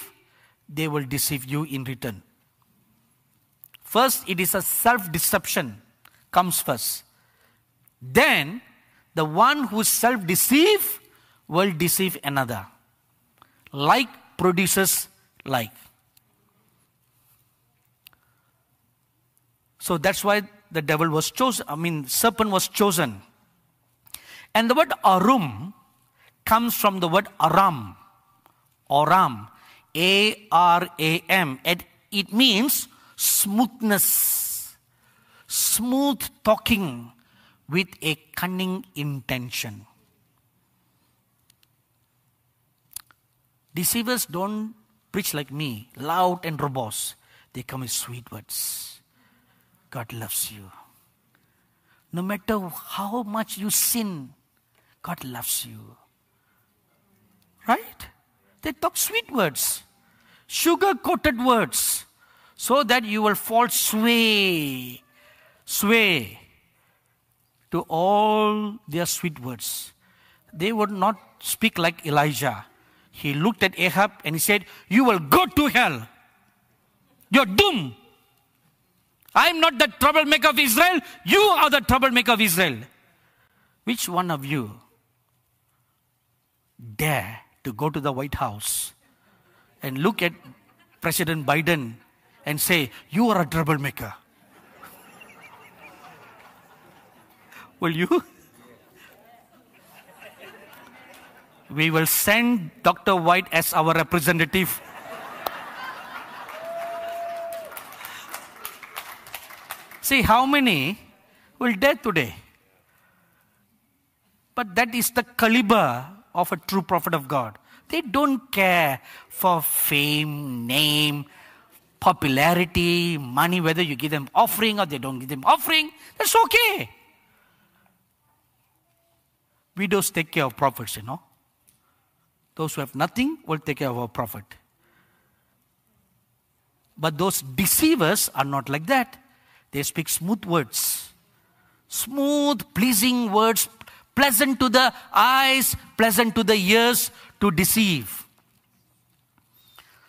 they will deceive you in return. First, it is a self deception, comes first. Then, the one who self deceive will deceive another. Like produces like. So that's why the devil was chosen, I mean, serpent was chosen. And the word arum comes from the word aram, aram, A R A M. And it means smoothness, smooth talking with a cunning intention. Deceivers don't preach like me, loud and robust. They come with sweet words. God loves you. No matter how much you sin, God loves you. Right? They talk sweet words, sugar coated words, so that you will fall sway, sway to all their sweet words. They would not speak like Elijah. He looked at Ahab and he said, You will go to hell. You're doomed. I'm not the troublemaker of Israel. You are the troublemaker of Israel. Which one of you dare to go to the White House and look at President Biden and say, You are a troublemaker? Will you? We will send Dr. White as our representative. See how many will die today. But that is the caliber of a true prophet of God. They don't care for fame, name, popularity, money, whether you give them offering or they don't give them offering. That's okay. Widows take care of prophets, you know. Those who have nothing will take care of a prophet. But those deceivers are not like that. They speak smooth words, smooth, pleasing words, pleasant to the eyes, pleasant to the ears to deceive.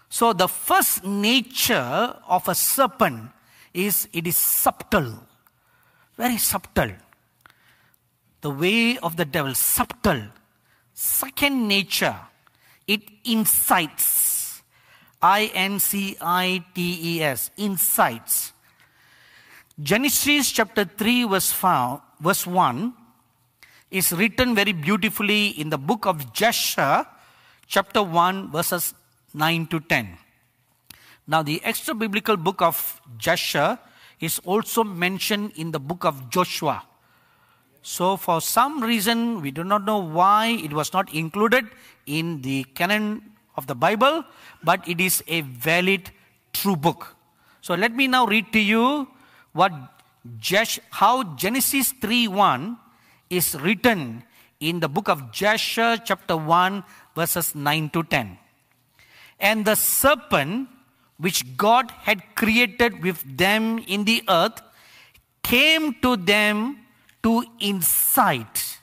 So, the first nature of a serpent is it is subtle, very subtle. The way of the devil, subtle. Second nature, it incites. I N C I T E S, incites. Genesis chapter 3, verse, verse 1 is written very beautifully in the book of Jasher, chapter 1, verses 9 to 10. Now, the extra biblical book of Jasher is also mentioned in the book of Joshua. So, for some reason, we do not know why it was not included in the canon of the Bible, but it is a valid, true book. So, let me now read to you what Jesh, how Genesis 3 1 is written in the book of Jasher, chapter 1, verses 9 to 10. And the serpent which God had created with them in the earth came to them to incite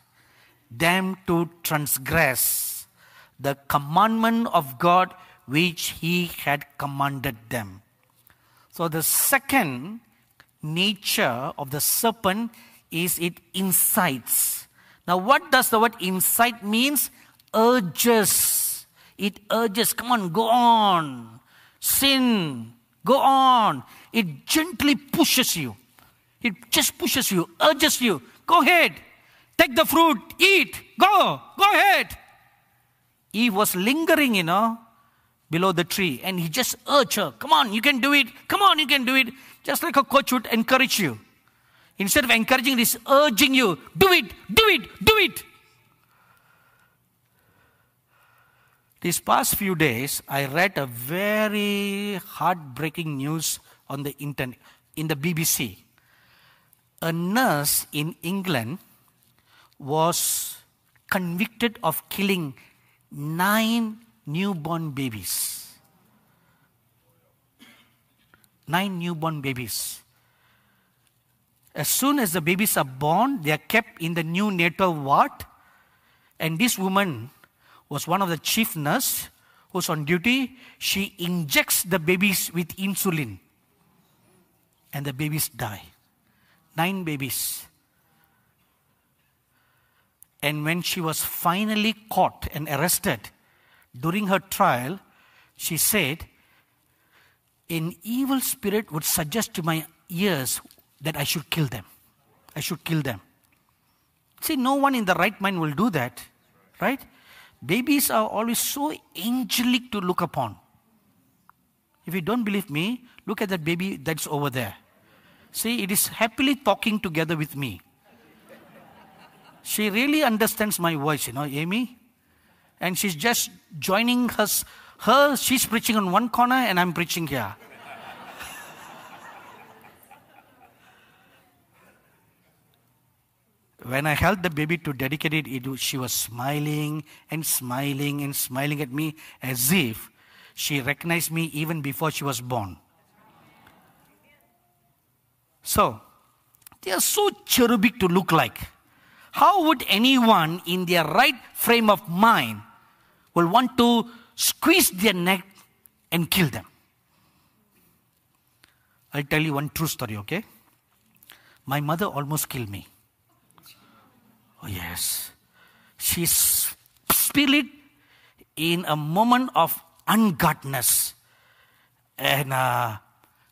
them to transgress the commandment of God which he had commanded them. So the second nature of the serpent is it incites. Now, what does the word incite means? Urges. It urges, come on, go on. Sin, go on. It gently pushes you. It just pushes you, urges you. Go ahead. Take the fruit, eat, go, go ahead. Eve was lingering, you know, below the tree, and he just urged her, Come on, you can do it. Come on, you can do it. Just like a coach would encourage you. Instead of encouraging, he's urging you, Do it, do it, do it. These past few days, I read a very heartbreaking news on the internet, in the BBC. A nurse in England was convicted of killing nine newborn babies. Nine newborn babies. As soon as the babies are born, they are kept in the neonatal ward. And this woman was one of the chief nurse who's on duty. She injects the babies with insulin. And the babies die. Nine babies. And when she was finally caught and arrested during her trial, she said, An evil spirit would suggest to my ears that I should kill them. I should kill them. See, no one in the right mind will do that, right? Babies are always so angelic to look upon. If you don't believe me, look at that baby that's over there. See, it is happily talking together with me. She really understands my voice, you know, Amy. And she's just joining us. Her, she's preaching on one corner and I'm preaching here. when I held the baby to dedicate it, it, she was smiling and smiling and smiling at me as if she recognized me even before she was born. So, they are so cherubic to look like. How would anyone in their right frame of mind will want to squeeze their neck and kill them? I'll tell you one true story, okay? My mother almost killed me. Oh, yes. She spilled in a moment of ungodness. And uh,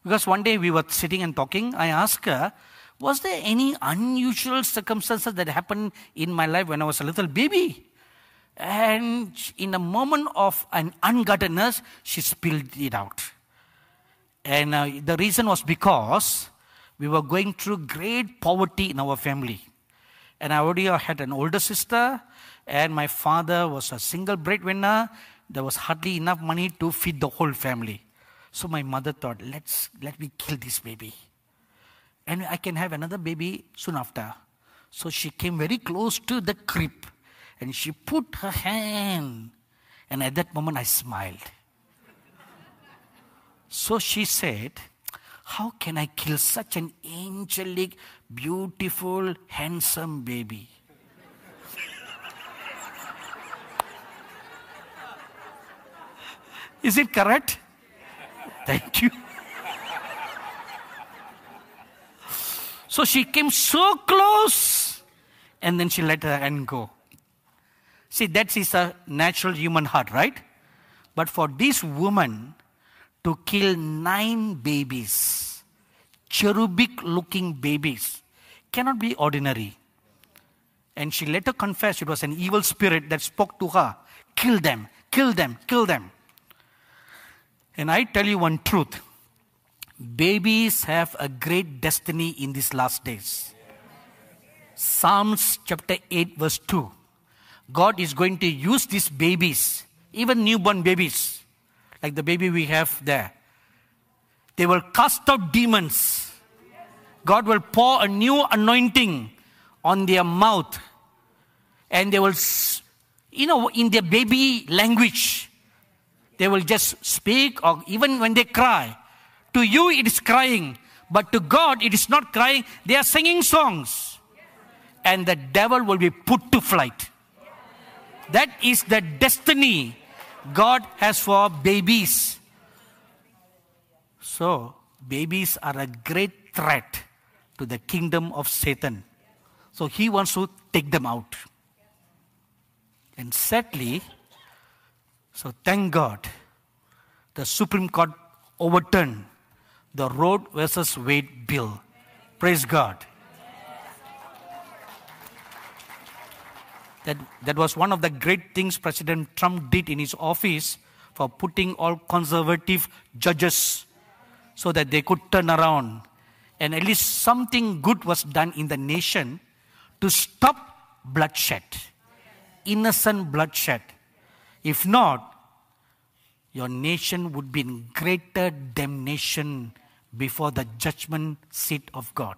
because one day we were sitting and talking, I asked her, was there any unusual circumstances that happened in my life when I was a little baby? And in a moment of an unguardedness, she spilled it out. And uh, the reason was because we were going through great poverty in our family. And I already had an older sister, and my father was a single breadwinner. There was hardly enough money to feed the whole family. So my mother thought, let's let me kill this baby and I can have another baby soon after. So she came very close to the crib and she put her hand. And at that moment, I smiled. So she said, How can I kill such an angelic, beautiful, handsome baby? Is it correct? Thank you. So she came so close and then she let her hand go. See, that is a natural human heart, right? But for this woman to kill nine babies, cherubic looking babies, cannot be ordinary. And she later confessed it was an evil spirit that spoke to her kill them, kill them, kill them. And I tell you one truth babies have a great destiny in these last days. Psalms chapter 8, verse 2. God is going to use these babies, even newborn babies, like the baby we have there. They will cast out demons. God will pour a new anointing on their mouth. And they will, you know, in their baby language, they will just speak, or even when they cry, to you, it is crying, but to God, it is not crying. They are singing songs. And the devil will be put to flight. That is the destiny God has for babies. So, babies are a great threat to the kingdom of Satan. So he wants to take them out. And sadly, so thank God, the Supreme Court overturned the Roe versus Wade bill. Praise God. That, that was one of the great things President Trump did in his office for putting all conservative judges so that they could turn around. And at least something good was done in the nation to stop bloodshed, innocent bloodshed. If not, your nation would be in greater damnation before the judgment seat of God.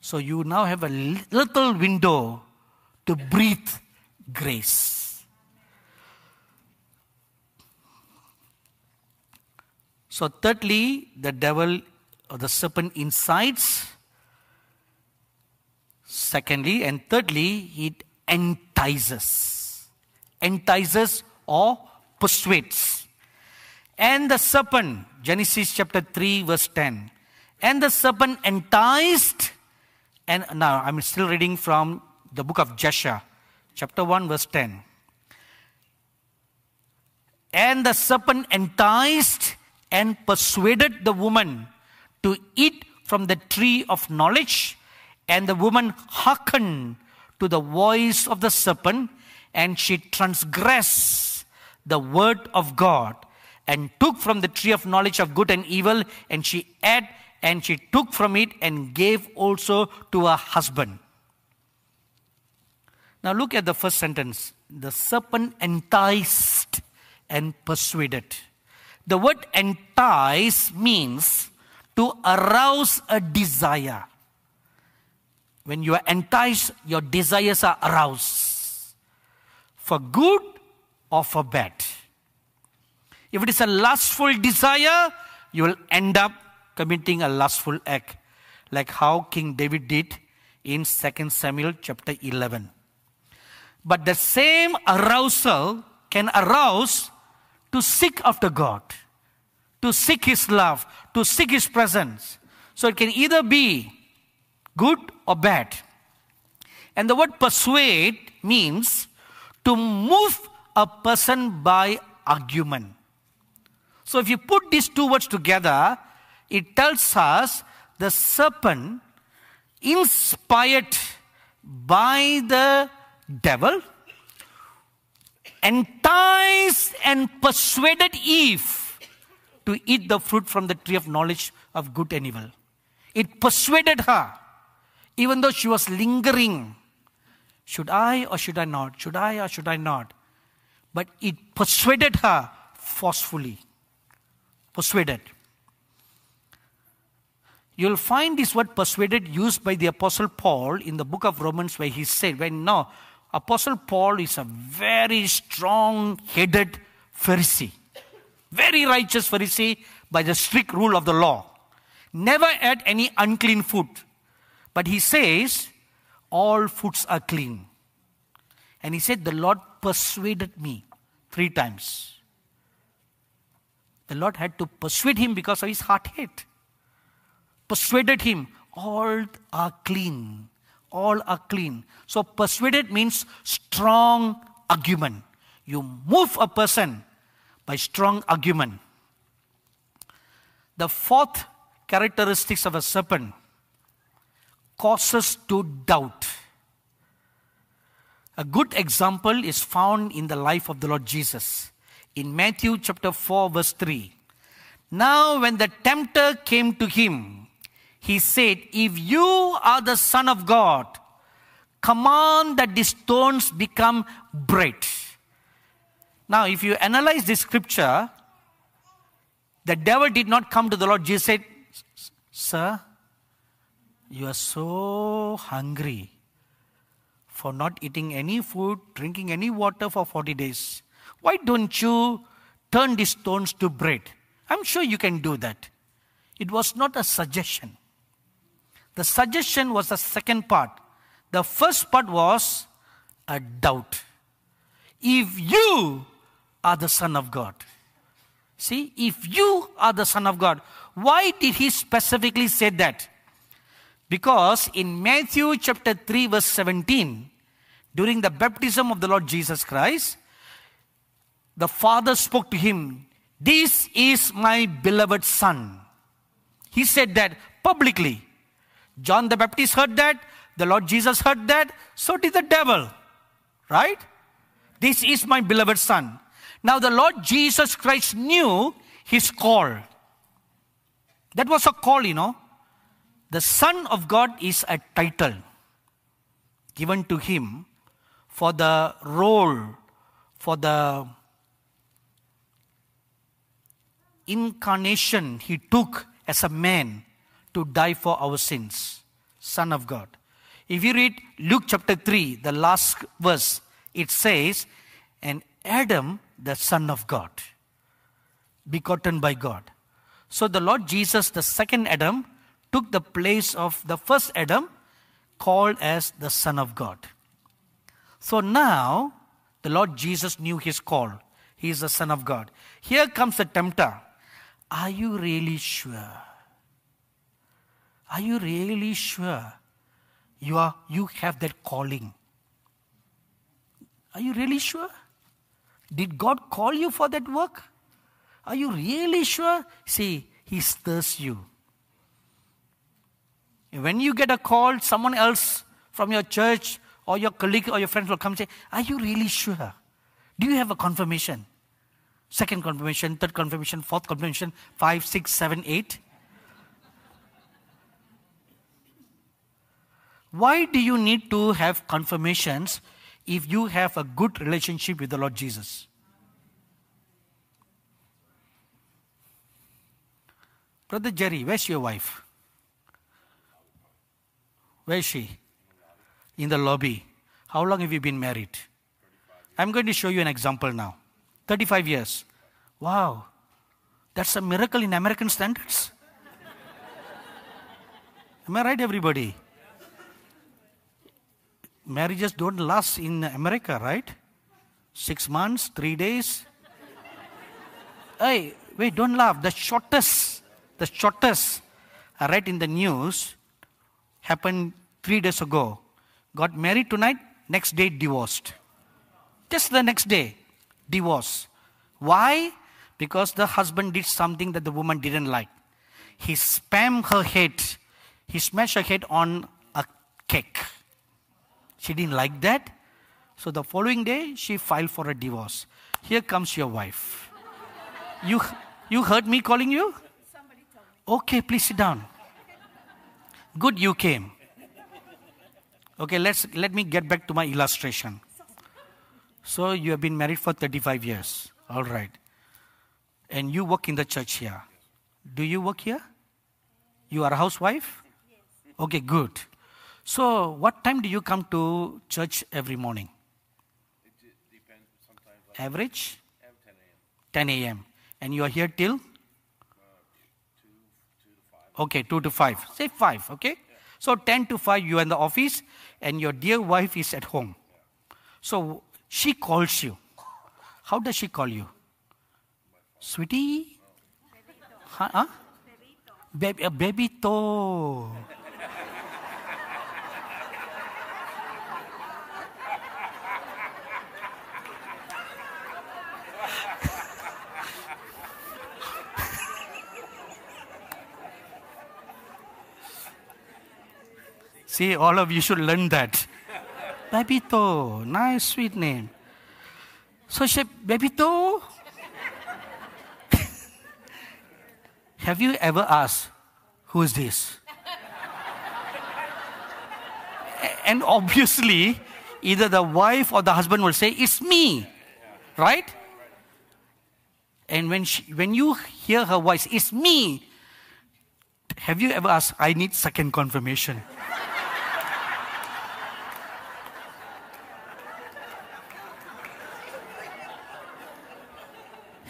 So you now have a little window to breathe grace. So, thirdly, the devil or the serpent incites. Secondly, and thirdly, it entices. Entices or persuades. And the serpent, Genesis chapter 3, verse 10. And the serpent enticed, and now I'm still reading from the book of Jasher, chapter 1, verse 10. And the serpent enticed and persuaded the woman to eat from the tree of knowledge. And the woman hearkened to the voice of the serpent, and she transgressed the word of God, and took from the tree of knowledge of good and evil, and she ate, and she took from it, and gave also to her husband. Now look at the first sentence. The serpent enticed and persuaded. The word entice means to arouse a desire. When you are enticed, your desires are aroused for good or for bad. If it is a lustful desire, you will end up committing a lustful act, like how King David did in 2 Samuel chapter 11. But the same arousal can arouse to seek after God, to seek His love, to seek His presence. So it can either be good or bad. And the word persuade means to move a person by argument. So if you put these two words together, it tells us the serpent inspired by the devil enticed and persuaded Eve to eat the fruit from the tree of knowledge of good and evil. It persuaded her, even though she was lingering. Should I or should I not? Should I or should I not? But it persuaded her forcefully. Persuaded. You'll find this word persuaded used by the Apostle Paul in the book of Romans, where he said, When no, Apostle Paul is a very strong headed Pharisee, very righteous Pharisee by the strict rule of the law. Never ate any unclean food. But he says, All foods are clean. And he said, The Lord persuaded me three times. The Lord had to persuade him because of his heart hate. Persuaded him, all are clean all are clean. So persuaded means strong argument. You move a person by strong argument. The fourth characteristics of a serpent causes to doubt. A good example is found in the life of the Lord Jesus. In Matthew chapter 4 verse 3. Now when the tempter came to him, he said, If you are the Son of God, command that the stones become bread. Now, if you analyze this scripture, the devil did not come to the Lord Jesus said, Sir, you are so hungry for not eating any food, drinking any water for 40 days. Why don't you turn these stones to bread? I'm sure you can do that. It was not a suggestion. The suggestion was the second part. The first part was a doubt. If you are the Son of God, see, if you are the Son of God, why did he specifically say that? Because in Matthew chapter 3, verse 17, during the baptism of the Lord Jesus Christ, the Father spoke to him, This is my beloved Son. He said that publicly. John the Baptist heard that, the Lord Jesus heard that, so did the devil. Right? This is my beloved Son. Now, the Lord Jesus Christ knew his call. That was a call, you know. The Son of God is a title given to him for the role, for the incarnation he took as a man to die for our sins. Son of God. If you read Luke chapter 3, the last verse, it says, And Adam, the Son of God, begotten by God. So the Lord Jesus, the second Adam, took the place of the first Adam, called as the Son of God. So now, the Lord Jesus knew his call. He is the Son of God. Here comes the tempter. Are you really sure? Are you really sure you, are, you have that calling? Are you really sure? Did God call you for that work? Are you really sure? See, He stirs you. When you get a call, someone else from your church or your colleague or your friends will come and say, Are you really sure? Do you have a confirmation? Second confirmation, third confirmation, fourth confirmation, five, six, seven, eight. Why do you need to have confirmations if you have a good relationship with the Lord Jesus? Brother Jerry, where's your wife? Where is she? In the lobby. How long have you been married? I'm going to show you an example now. 35 years. Wow. That's a miracle in American standards. Am I right, everybody? Marriages don't last in America, right? Six months, three days. hey, wait, don't laugh. The shortest, the shortest, I read in the news, happened three days ago. Got married tonight, next day divorced. Just the next day, divorce. Why? Because the husband did something that the woman didn't like. He spammed her head, he smashed her head on a cake. She didn't like that. So the following day, she filed for a divorce. Here comes your wife. You, you heard me calling you? Okay, please sit down. Good you came. Okay, let's let me get back to my illustration. So you have been married for 35 years. All right. And you work in the church here. Do you work here? You are a housewife? Okay, good. So what time do you come to church every morning? Average? 10 a.m. And you are here till? Okay, 2 to 5. Say 5, okay? So 10 to 5, you are in the office, and your dear wife is at home. So she calls you. How does she call you? Sweetie? Huh? Baby, uh, baby See, all of you should learn that. Babito, nice sweet name. So she, Babito, have you ever asked, who is this? and obviously, either the wife or the husband will say, it's me, right? And when, she, when you hear her voice, it's me, have you ever asked, I need second confirmation?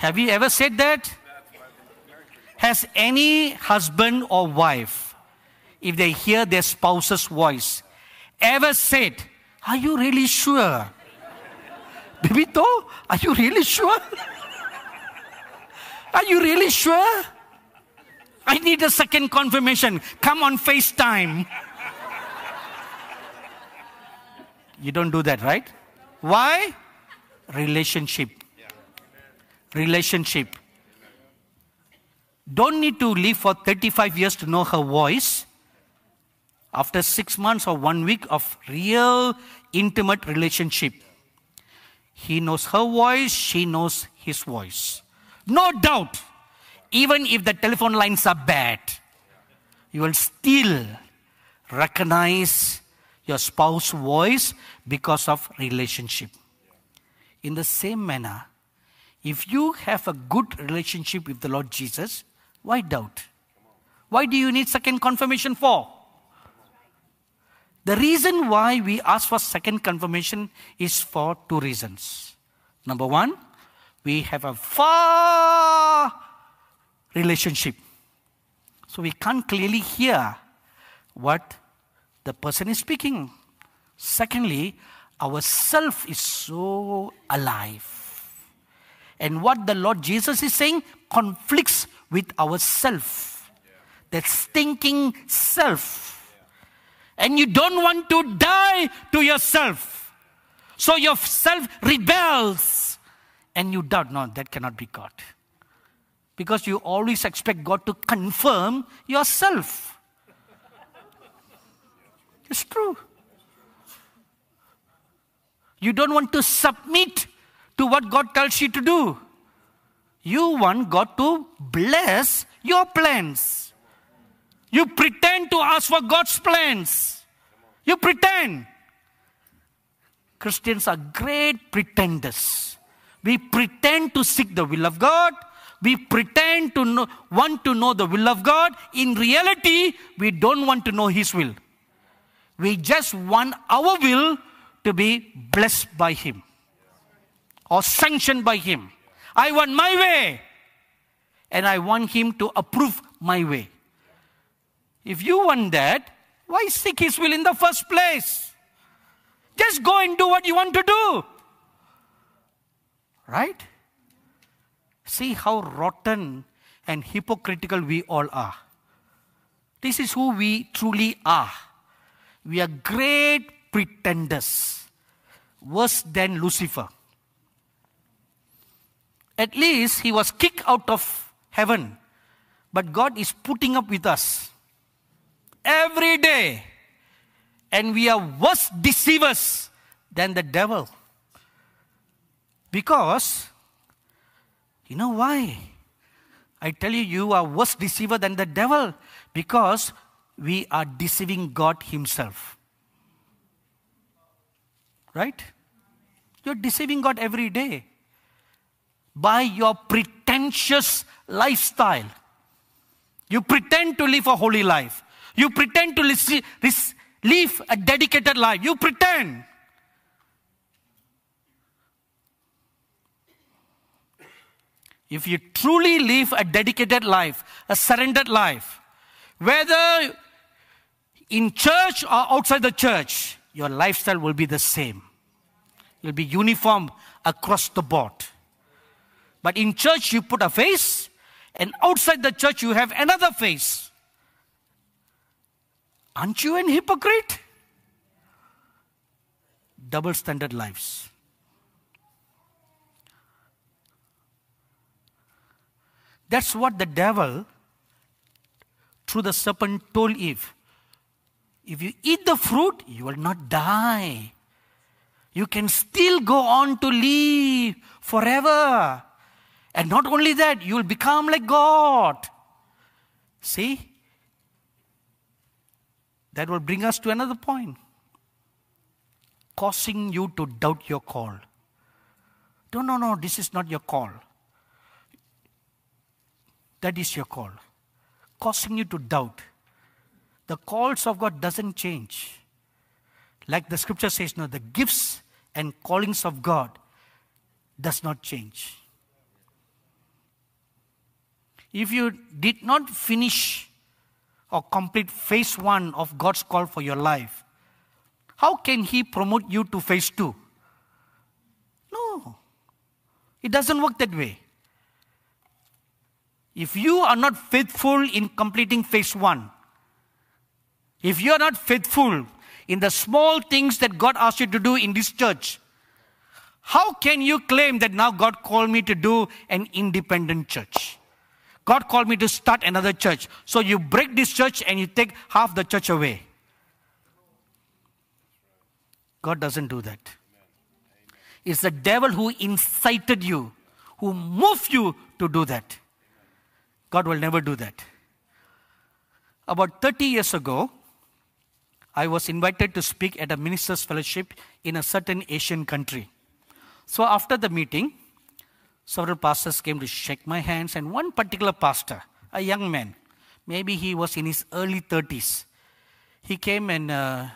Have you ever said that? Has any husband or wife, if they hear their spouse's voice, ever said, Are you really sure? Bibito, are you really sure? Are you really sure? I need a second confirmation. Come on FaceTime. you don't do that, right? Why? Relationship Relationship. Don't need to live for 35 years to know her voice. After six months or one week of real intimate relationship, he knows her voice, she knows his voice. No doubt, even if the telephone lines are bad, you will still recognize your spouse's voice because of relationship. In the same manner, if you have a good relationship with the Lord Jesus, why doubt? Why do you need second confirmation for? The reason why we ask for second confirmation is for two reasons. Number one, we have a far relationship. So we can't clearly hear what the person is speaking. Secondly, our self is so alive. And what the Lord Jesus is saying conflicts with our self. That stinking self. And you don't want to die to yourself. So your self rebels. And you doubt, no, that cannot be God. Because you always expect God to confirm yourself. It's true. You don't want to submit to what God tells you to do. You want God to bless your plans. You pretend to ask for God's plans. You pretend. Christians are great pretenders. We pretend to seek the will of God. We pretend to know, want to know the will of God. In reality, we don't want to know His will. We just want our will to be blessed by Him or sanctioned by Him. I want my way and I want Him to approve my way. If you want that, why seek His will in the first place? Just go and do what you want to do. Right? See how rotten and hypocritical we all are. This is who we truly are. We are great pretenders, worse than Lucifer. At least he was kicked out of heaven, but God is putting up with us every day. And we are worse deceivers than the devil. Because, you know why? I tell you, you are worse deceiver than the devil because we are deceiving God Himself. Right? You're deceiving God every day by your pretentious lifestyle. You pretend to live a holy life. You pretend to live a dedicated life. You pretend. If you truly live a dedicated life, a surrendered life, whether in church or outside the church, your lifestyle will be the same. It will be uniform across the board. But in church, you put a face, and outside the church, you have another face. Aren't you an hypocrite? Double standard lives. That's what the devil, through the serpent, told Eve. If you eat the fruit, you will not die. You can still go on to live forever. And not only that, you will become like God. See? That will bring us to another point causing you to doubt your call. No, no, no, this is not your call. That is your call. Causing you to doubt. The calls of God doesn't change. Like the scripture says, no, the gifts and callings of God does not change. If you did not finish or complete phase one of God's call for your life, how can He promote you to phase two? No. It doesn't work that way. If you are not faithful in completing phase one, if you are not faithful in the small things that God asked you to do in this church. How can you claim that now God called me to do an independent church? God called me to start another church. So you break this church and you take half the church away. God doesn't do that. It's the devil who incited you, who moved you to do that. God will never do that. About 30 years ago, I was invited to speak at a minister's fellowship in a certain Asian country. So after the meeting, several pastors came to shake my hands, and one particular pastor, a young man, maybe he was in his early 30s, he came and uh,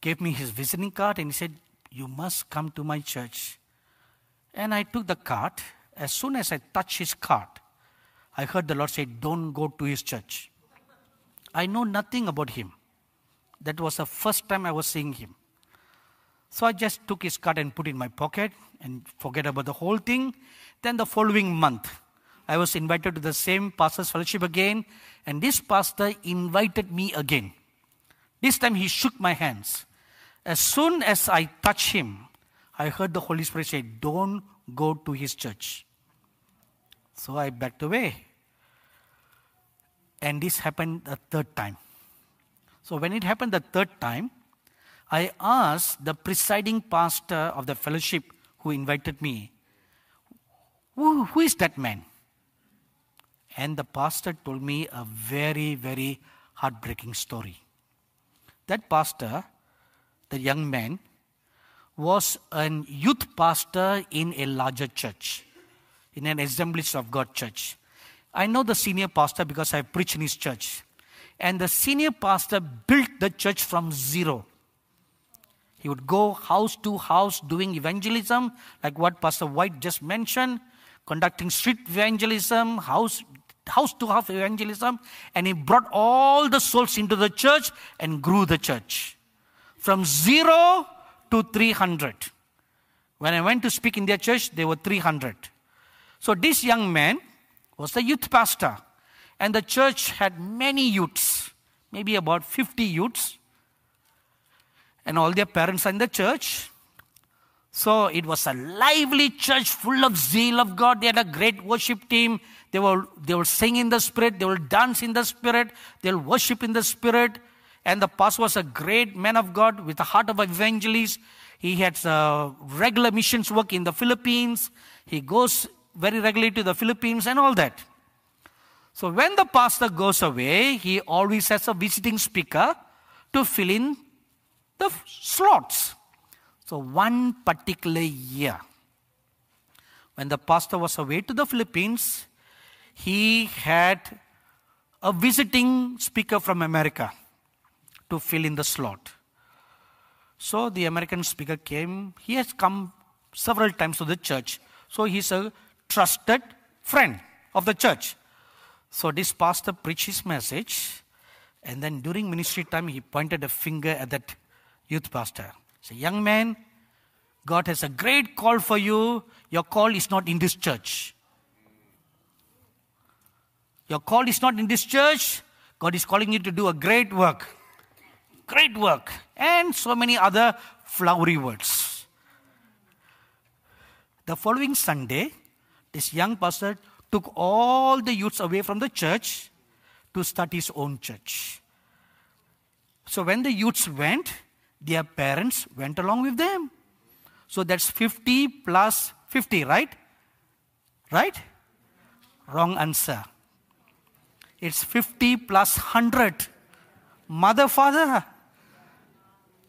gave me his visiting card and he said, You must come to my church. And I took the card. As soon as I touched his card, I heard the Lord say, Don't go to his church. I know nothing about him. That was the first time I was seeing him. So I just took his card and put it in my pocket and forget about the whole thing. Then the following month, I was invited to the same pastor's fellowship again, and this pastor invited me again. This time he shook my hands. As soon as I touched him, I heard the Holy Spirit say, Don't go to his church. So I backed away. And this happened the third time. So when it happened the third time, I asked the presiding pastor of the fellowship who invited me, who, who is that man? And the pastor told me a very, very heartbreaking story. That pastor, the young man, was a youth pastor in a larger church, in an Assemblies of God church. I know the senior pastor because I preached in his church. And the senior pastor built the church from zero. He would go house to house doing evangelism, like what Pastor White just mentioned, conducting street evangelism, house, house to house evangelism, and he brought all the souls into the church and grew the church from zero to 300. When I went to speak in their church, there were 300. So this young man was the youth pastor, and the church had many youths, maybe about 50 youths and all their parents are in the church. So it was a lively church full of zeal of God. They had a great worship team. They will, they will sing in the spirit. They will dance in the spirit. They'll worship in the spirit. And the pastor was a great man of God with a heart of evangelist. He had uh, regular missions work in the Philippines. He goes very regularly to the Philippines and all that. So when the pastor goes away, he always has a visiting speaker to fill in the slots. So, one particular year, when the pastor was away to the Philippines, he had a visiting speaker from America to fill in the slot. So, the American speaker came. He has come several times to the church. So, he's a trusted friend of the church. So, this pastor preached his message. And then during ministry time, he pointed a finger at that youth pastor. Say, young man, God has a great call for you. Your call is not in this church. Your call is not in this church. God is calling you to do a great work. Great work. And so many other flowery words. The following Sunday, this young pastor took all the youths away from the church to start his own church. So when the youths went, their parents went along with them. So that's 50 plus 50, right? Right? Wrong answer. It's 50 plus 100. Mother, father.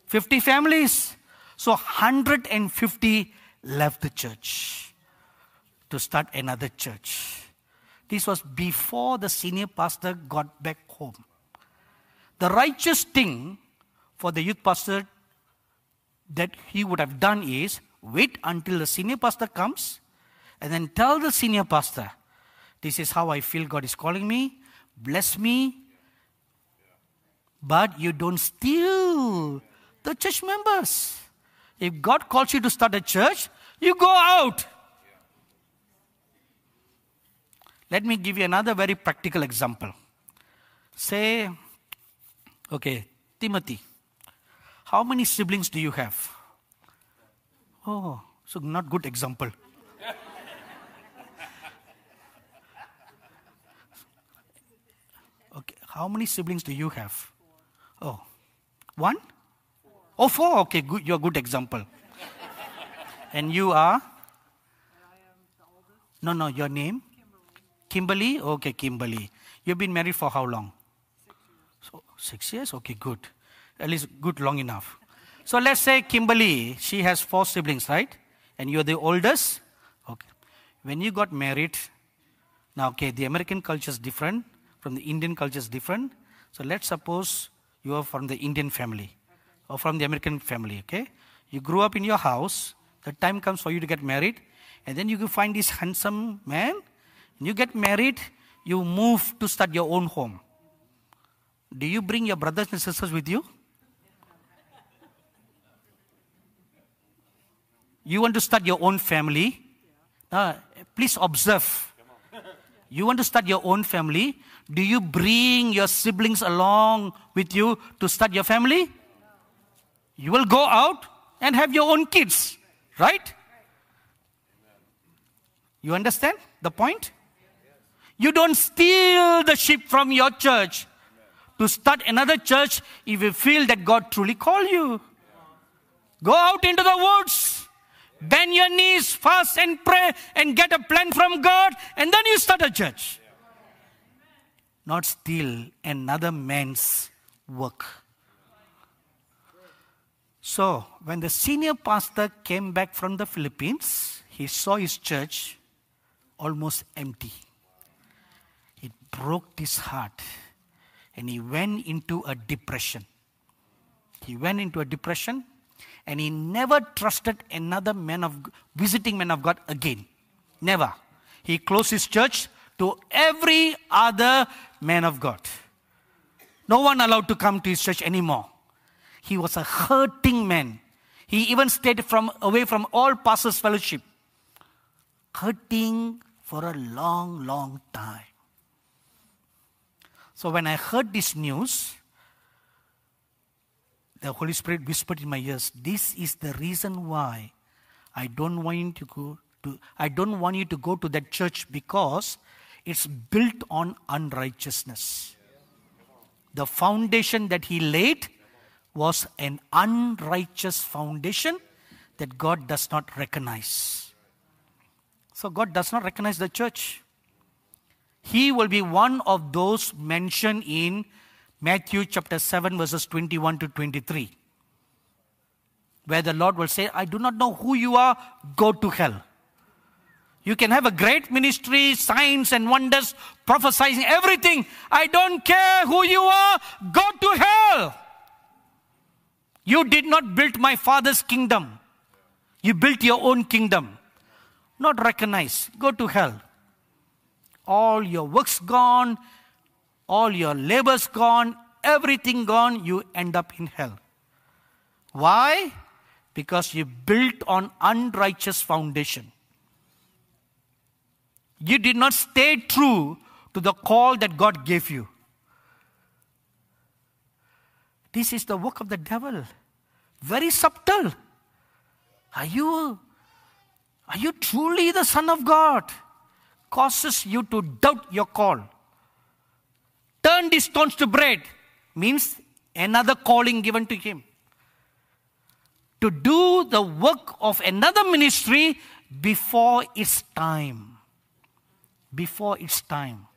50 families. So 150 left the church to start another church. This was before the senior pastor got back home. The righteous thing for the youth pastor that he would have done is wait until the senior pastor comes and then tell the senior pastor, This is how I feel God is calling me, bless me. But you don't steal the church members. If God calls you to start a church, you go out. Let me give you another very practical example. Say, okay, Timothy. How many siblings do you have? Oh, so not good example. okay, how many siblings do you have? Oh, one? Oh, four. Okay, good. You're a good example. and you are? No, no, your name? Kimberly. Okay, Kimberly. You've been married for how long? Six so, six years? Okay, good. At least good long enough. So let's say Kimberly, she has four siblings, right? And you're the oldest? Okay. When you got married, now, okay, the American culture is different from the Indian culture is different. So let's suppose you are from the Indian family or from the American family, okay? You grew up in your house, the time comes for you to get married, and then you find this handsome man, you get married, you move to start your own home. Do you bring your brothers and sisters with you? You want to start your own family? Uh, please observe. You want to start your own family? Do you bring your siblings along with you to start your family? You will go out and have your own kids, right? You understand the point? You don't steal the sheep from your church to start another church if you feel that God truly called you. Go out into the woods, bend your knees, fast and pray, and get a plan from God, and then you start a church. Not steal another man's work. So, when the senior pastor came back from the Philippines, he saw his church almost empty. It broke his heart and he went into a depression. He went into a depression and he never trusted another man of visiting man of God again. Never. He closed his church to every other man of God. No one allowed to come to his church anymore. He was a hurting man. He even stayed from, away from all pastors' fellowship. Hurting for a long, long time. So when I heard this news, the Holy Spirit whispered in my ears, This is the reason why I don't want you to go to I don't want you to go to that church because it's built on unrighteousness. The foundation that he laid was an unrighteous foundation that God does not recognize. So God does not recognize the church. He will be one of those mentioned in Matthew chapter 7, verses 21 to 23, where the Lord will say, I do not know who you are, go to hell. You can have a great ministry, signs and wonders, prophesying everything. I don't care who you are, go to hell. You did not build my father's kingdom. You built your own kingdom. Not recognized. Go to hell. All your works gone, all your labors gone, everything gone, you end up in hell. Why? Because you built on unrighteous foundation. You did not stay true to the call that God gave you. This is the work of the devil. Very subtle. Are you, are you truly the Son of God? Causes you to doubt your call. Turn these stones to bread means another calling given to him. To do the work of another ministry before its time. Before its time.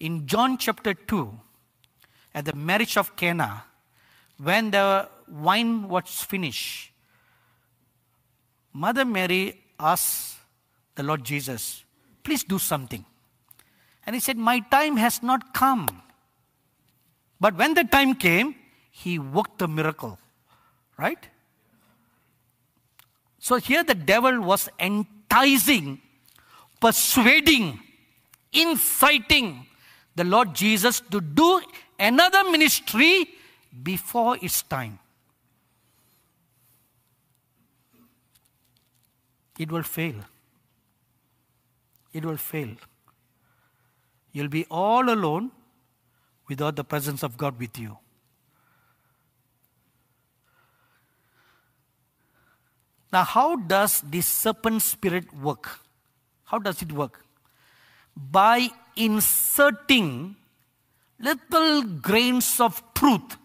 In John chapter 2, at the marriage of Cana, when the wine was finished, Mother Mary asked the Lord Jesus, Please do something. And he said, My time has not come. But when the time came, he worked the miracle. Right? So here the devil was enticing, persuading, inciting the Lord Jesus to do another ministry before its time. It will fail. It will fail. You'll be all alone without the presence of God with you. Now, how does this serpent spirit work? How does it work? By inserting little grains of truth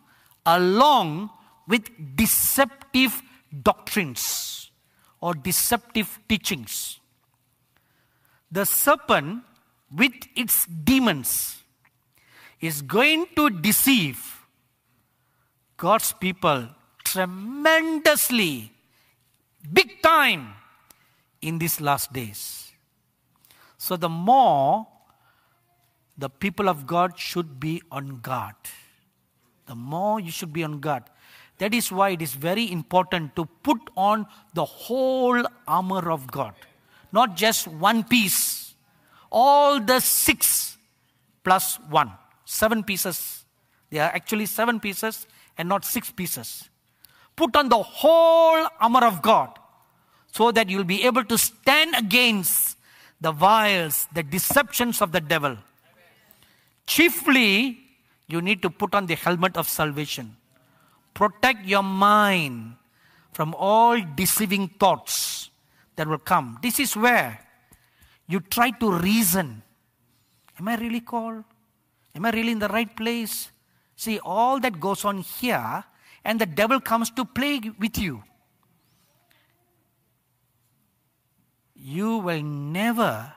along with deceptive doctrines or deceptive teachings. The serpent, with its demons, is going to deceive God's people tremendously, big time in these last days. So, the more the people of God should be on guard. The more you should be on guard. That is why it is very important to put on the whole armor of God, not just one piece, all the six plus one, seven pieces. There are actually seven pieces and not six pieces. Put on the whole armor of God so that you'll be able to stand against the wiles, the deceptions of the devil. Chiefly, you need to put on the helmet of salvation. Protect your mind from all deceiving thoughts that will come. This is where you try to reason. Am I really called? Am I really in the right place? See, all that goes on here, and the devil comes to play with you. You will never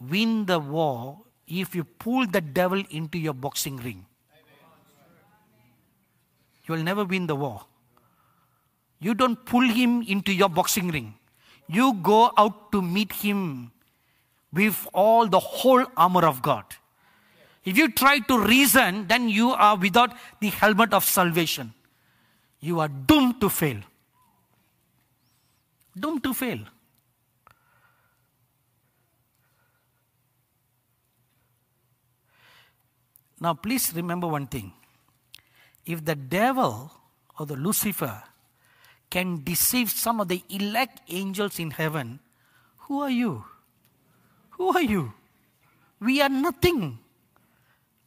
win the war if you pull the devil into your boxing ring. You will never win the war. You don't pull him into your boxing ring. You go out to meet him with all the whole armor of God. If you try to reason, then you are without the helmet of salvation. You are doomed to fail. Doomed to fail. Now, please remember one thing. If the devil or the Lucifer can deceive some of the elect angels in heaven, who are you? Who are you? We are nothing.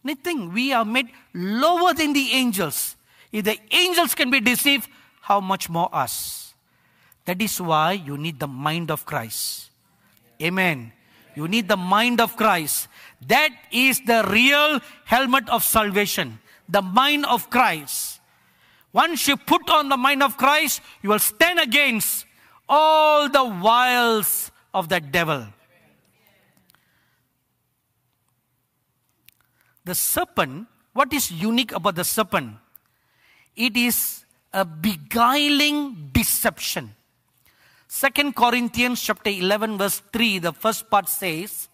Nothing. We are made lower than the angels. If the angels can be deceived, how much more us? That is why you need the mind of Christ. Amen. You need the mind of Christ. That is the real helmet of salvation, the mind of Christ. Once you put on the mind of Christ, you will stand against all the wiles of the devil. The serpent, what is unique about the serpent? It is a beguiling deception. Second Corinthians chapter 11 verse 3, the first part says,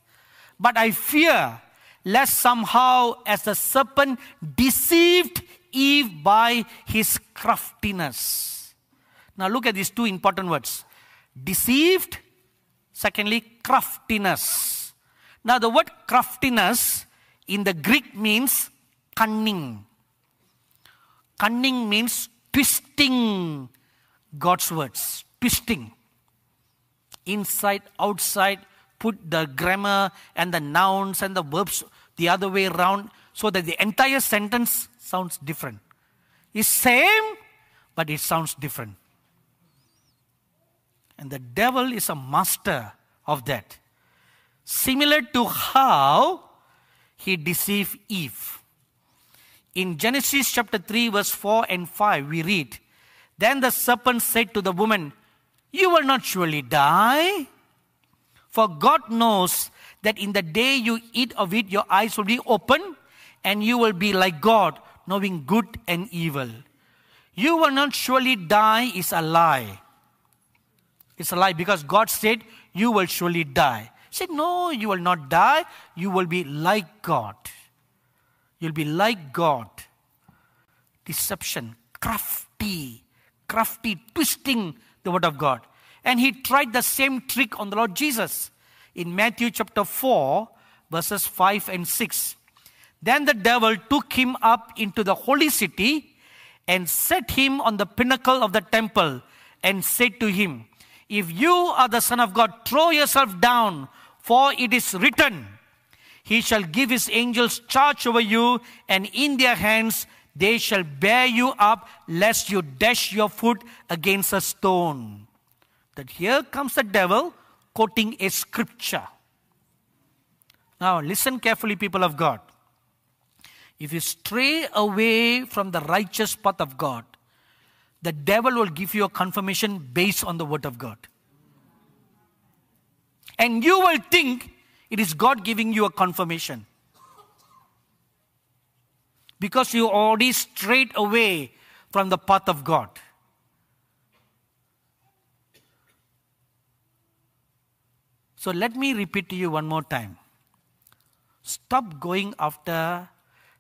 but I fear lest somehow, as the serpent deceived Eve by his craftiness. Now, look at these two important words deceived, secondly, craftiness. Now, the word craftiness in the Greek means cunning. Cunning means twisting God's words, twisting. Inside, outside, put the grammar and the nouns and the verbs the other way around so that the entire sentence sounds different. It's same, but it sounds different. And the devil is a master of that. Similar to how he deceived Eve. In Genesis chapter 3, verse 4 and 5, we read, Then the serpent said to the woman, You will not surely die. For God knows that in the day you eat of it, your eyes will be open and you will be like God, knowing good and evil. You will not surely die is a lie. It's a lie because God said, You will surely die. He said, No, you will not die. You will be like God. You'll be like God. Deception, crafty, crafty, twisting the word of God. And he tried the same trick on the Lord Jesus in Matthew chapter 4, verses 5 and 6. Then the devil took him up into the holy city and set him on the pinnacle of the temple and said to him, If you are the Son of God, throw yourself down, for it is written, He shall give His angels charge over you, and in their hands they shall bear you up, lest you dash your foot against a stone. That here comes the devil quoting a scripture. Now, listen carefully, people of God. If you stray away from the righteous path of God, the devil will give you a confirmation based on the word of God. And you will think it is God giving you a confirmation. Because you already strayed away from the path of God. So let me repeat to you one more time. Stop going after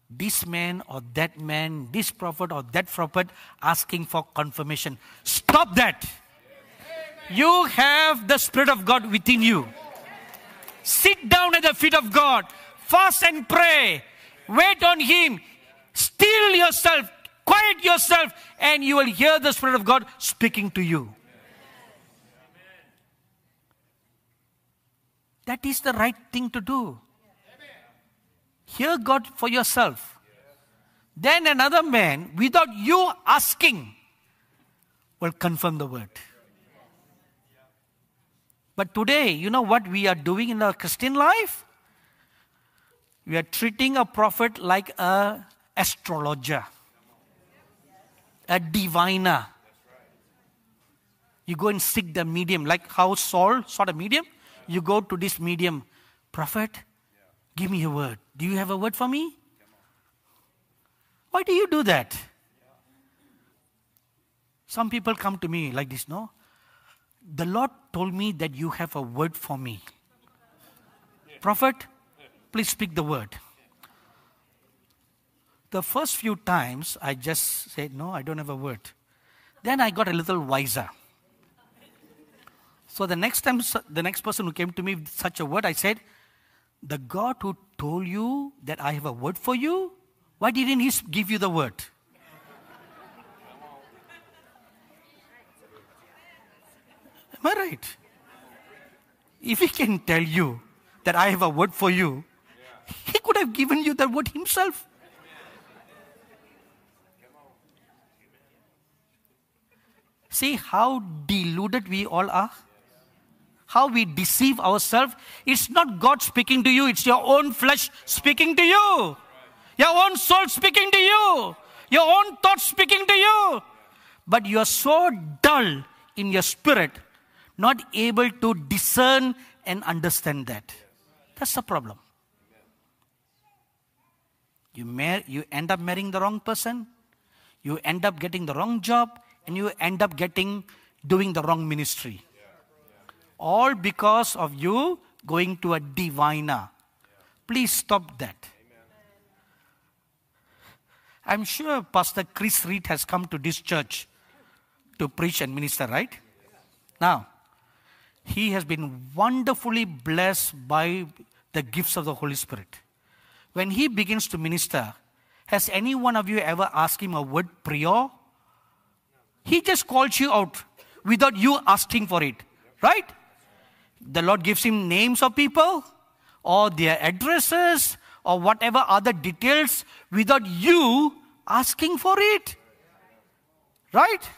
this man or that man, this prophet or that prophet asking for confirmation. Stop that. You have the Spirit of God within you. Sit down at the feet of God, fast and pray, wait on Him, still yourself, quiet yourself, and you will hear the Spirit of God speaking to you. That is the right thing to do. Hear God for yourself. Then another man, without you asking, will confirm the word. But today, you know what we are doing in our Christian life? We are treating a prophet like a astrologer, a diviner. You go and seek the medium, like how Saul sought a medium. You go to this medium, prophet, give me a word. Do you have a word for me? Why do you do that? Some people come to me like this, no? The Lord told me that you have a word for me. Prophet, please speak the word. The first few times I just said, No, I don't have a word. Then I got a little wiser. So the next time, the next person who came to me with such a word, I said, The God who told you that I have a word for you, why didn't He give you the word? Am I right? If He can tell you that I have a word for you, He could have given you that word Himself. See how deluded we all are? How we deceive ourselves. It's not God speaking to you, it's your own flesh speaking to you. Your own soul speaking to you. Your own thoughts speaking to you. But you are so dull in your spirit, not able to discern and understand that. That's the problem. You, mar- you end up marrying the wrong person, you end up getting the wrong job, and you end up getting doing the wrong ministry. All because of you going to a diviner. Please stop that. I'm sure Pastor Chris Reed has come to this church to preach and minister, right? Now, he has been wonderfully blessed by the gifts of the Holy Spirit. When he begins to minister, has any one of you ever asked him a word prior? He just calls you out without you asking for it, right? The Lord gives him names of people or their addresses or whatever other details without you asking for it. Right?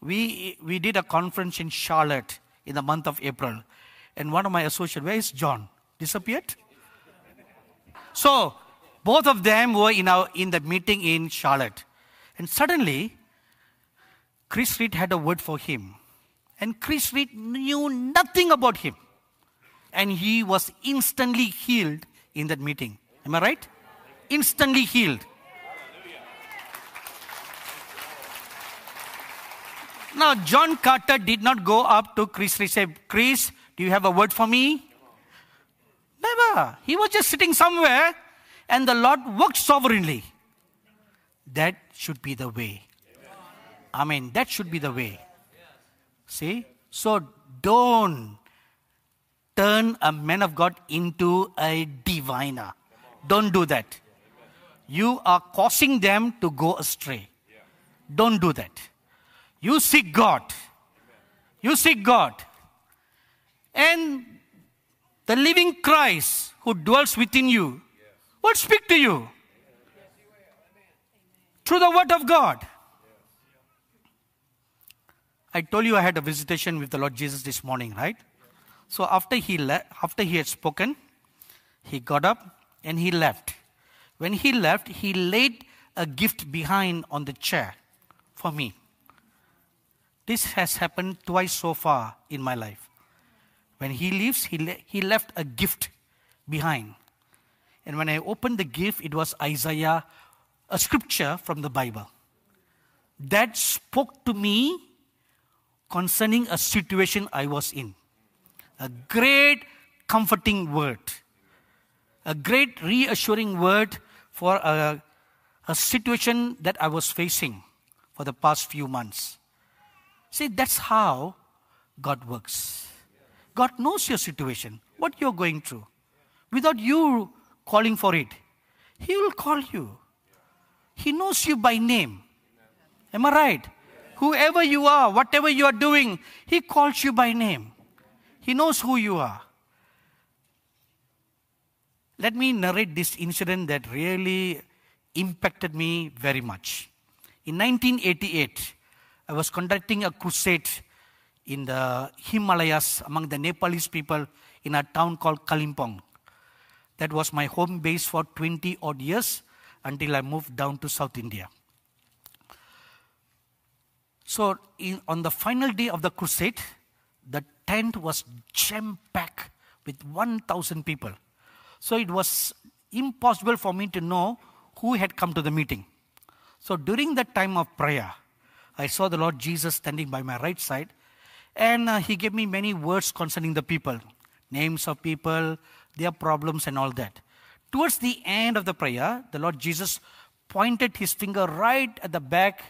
We, we did a conference in Charlotte in the month of April. And one of my associates, where is John? Disappeared? So, both of them were in, our, in the meeting in Charlotte. And suddenly, Chris Reed had a word for him. And Chris Reed knew nothing about him. And he was instantly healed in that meeting. Am I right? Instantly healed. Now, John Carter did not go up to Chris and say, Chris, do you have a word for me? Never. He was just sitting somewhere and the Lord worked sovereignly. That should be the way. I mean, that should be the way. See? So don't turn a man of God into a diviner. Don't do that. You are causing them to go astray. Don't do that. You seek God. You seek God. And the living Christ who dwells within you will speak to you. through the Word of God. I told you I had a visitation with the Lord Jesus this morning, right? So after he le- after he had spoken, he got up and he left. When he left, he laid a gift behind on the chair for me. This has happened twice so far in my life. When he leaves, he, le- he left a gift behind. And when I opened the gift, it was Isaiah, a scripture from the Bible that spoke to me concerning a situation I was in. A great comforting word, a great reassuring word for a, a situation that I was facing for the past few months. See, that's how God works. God knows your situation, what you're going through. Without you calling for it, He will call you. He knows you by name. Am I right? Whoever you are, whatever you are doing, He calls you by name. He knows who you are. Let me narrate this incident that really impacted me very much. In 1988, I was conducting a crusade in the Himalayas among the Nepalese people in a town called Kalimpong. That was my home base for 20 odd years until I moved down to South India. So, in, on the final day of the crusade, the tent was jam packed with 1,000 people. So, it was impossible for me to know who had come to the meeting. So, during that time of prayer, I saw the Lord Jesus standing by my right side, and uh, He gave me many words concerning the people names of people, their problems, and all that. Towards the end of the prayer, the Lord Jesus pointed His finger right at the back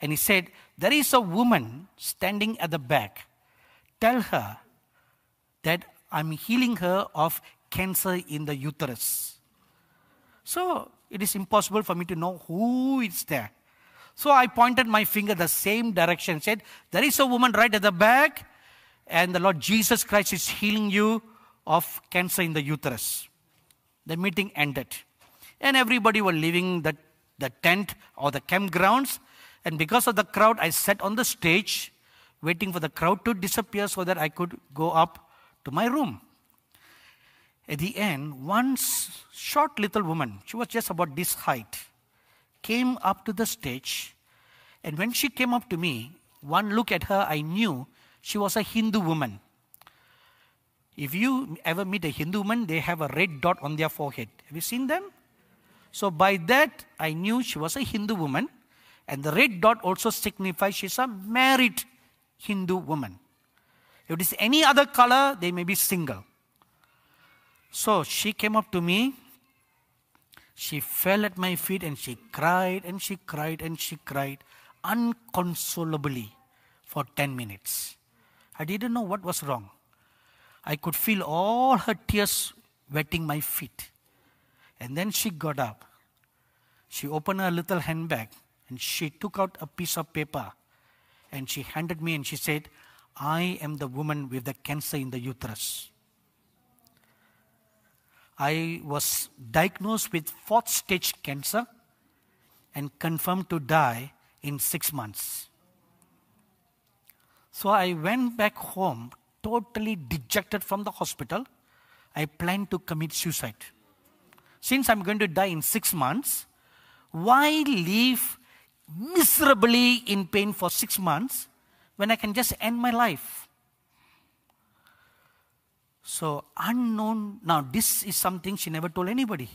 and He said, There is a woman standing at the back. Tell her that I'm healing her of cancer in the uterus. So it is impossible for me to know who is there. So I pointed my finger the same direction, said, There is a woman right at the back, and the Lord Jesus Christ is healing you of cancer in the uterus. The meeting ended. And everybody were leaving the, the tent or the campgrounds. And because of the crowd, I sat on the stage waiting for the crowd to disappear so that I could go up to my room. At the end, one short little woman, she was just about this height, came up to the stage. And when she came up to me, one look at her, I knew she was a Hindu woman. If you ever meet a Hindu woman, they have a red dot on their forehead. Have you seen them? So by that, I knew she was a Hindu woman. And the red dot also signifies she's a married Hindu woman. If it is any other color, they may be single. So she came up to me. She fell at my feet and she cried and she cried and she cried unconsolably for 10 minutes. I didn't know what was wrong. I could feel all her tears wetting my feet. And then she got up. She opened her little handbag and she took out a piece of paper and she handed me and she said, I am the woman with the cancer in the uterus. I was diagnosed with fourth stage cancer and confirmed to die in six months. So I went back home totally dejected from the hospital. I planned to commit suicide. Since I'm going to die in six months, why live miserably in pain for six months when I can just end my life? So, unknown, now this is something she never told anybody.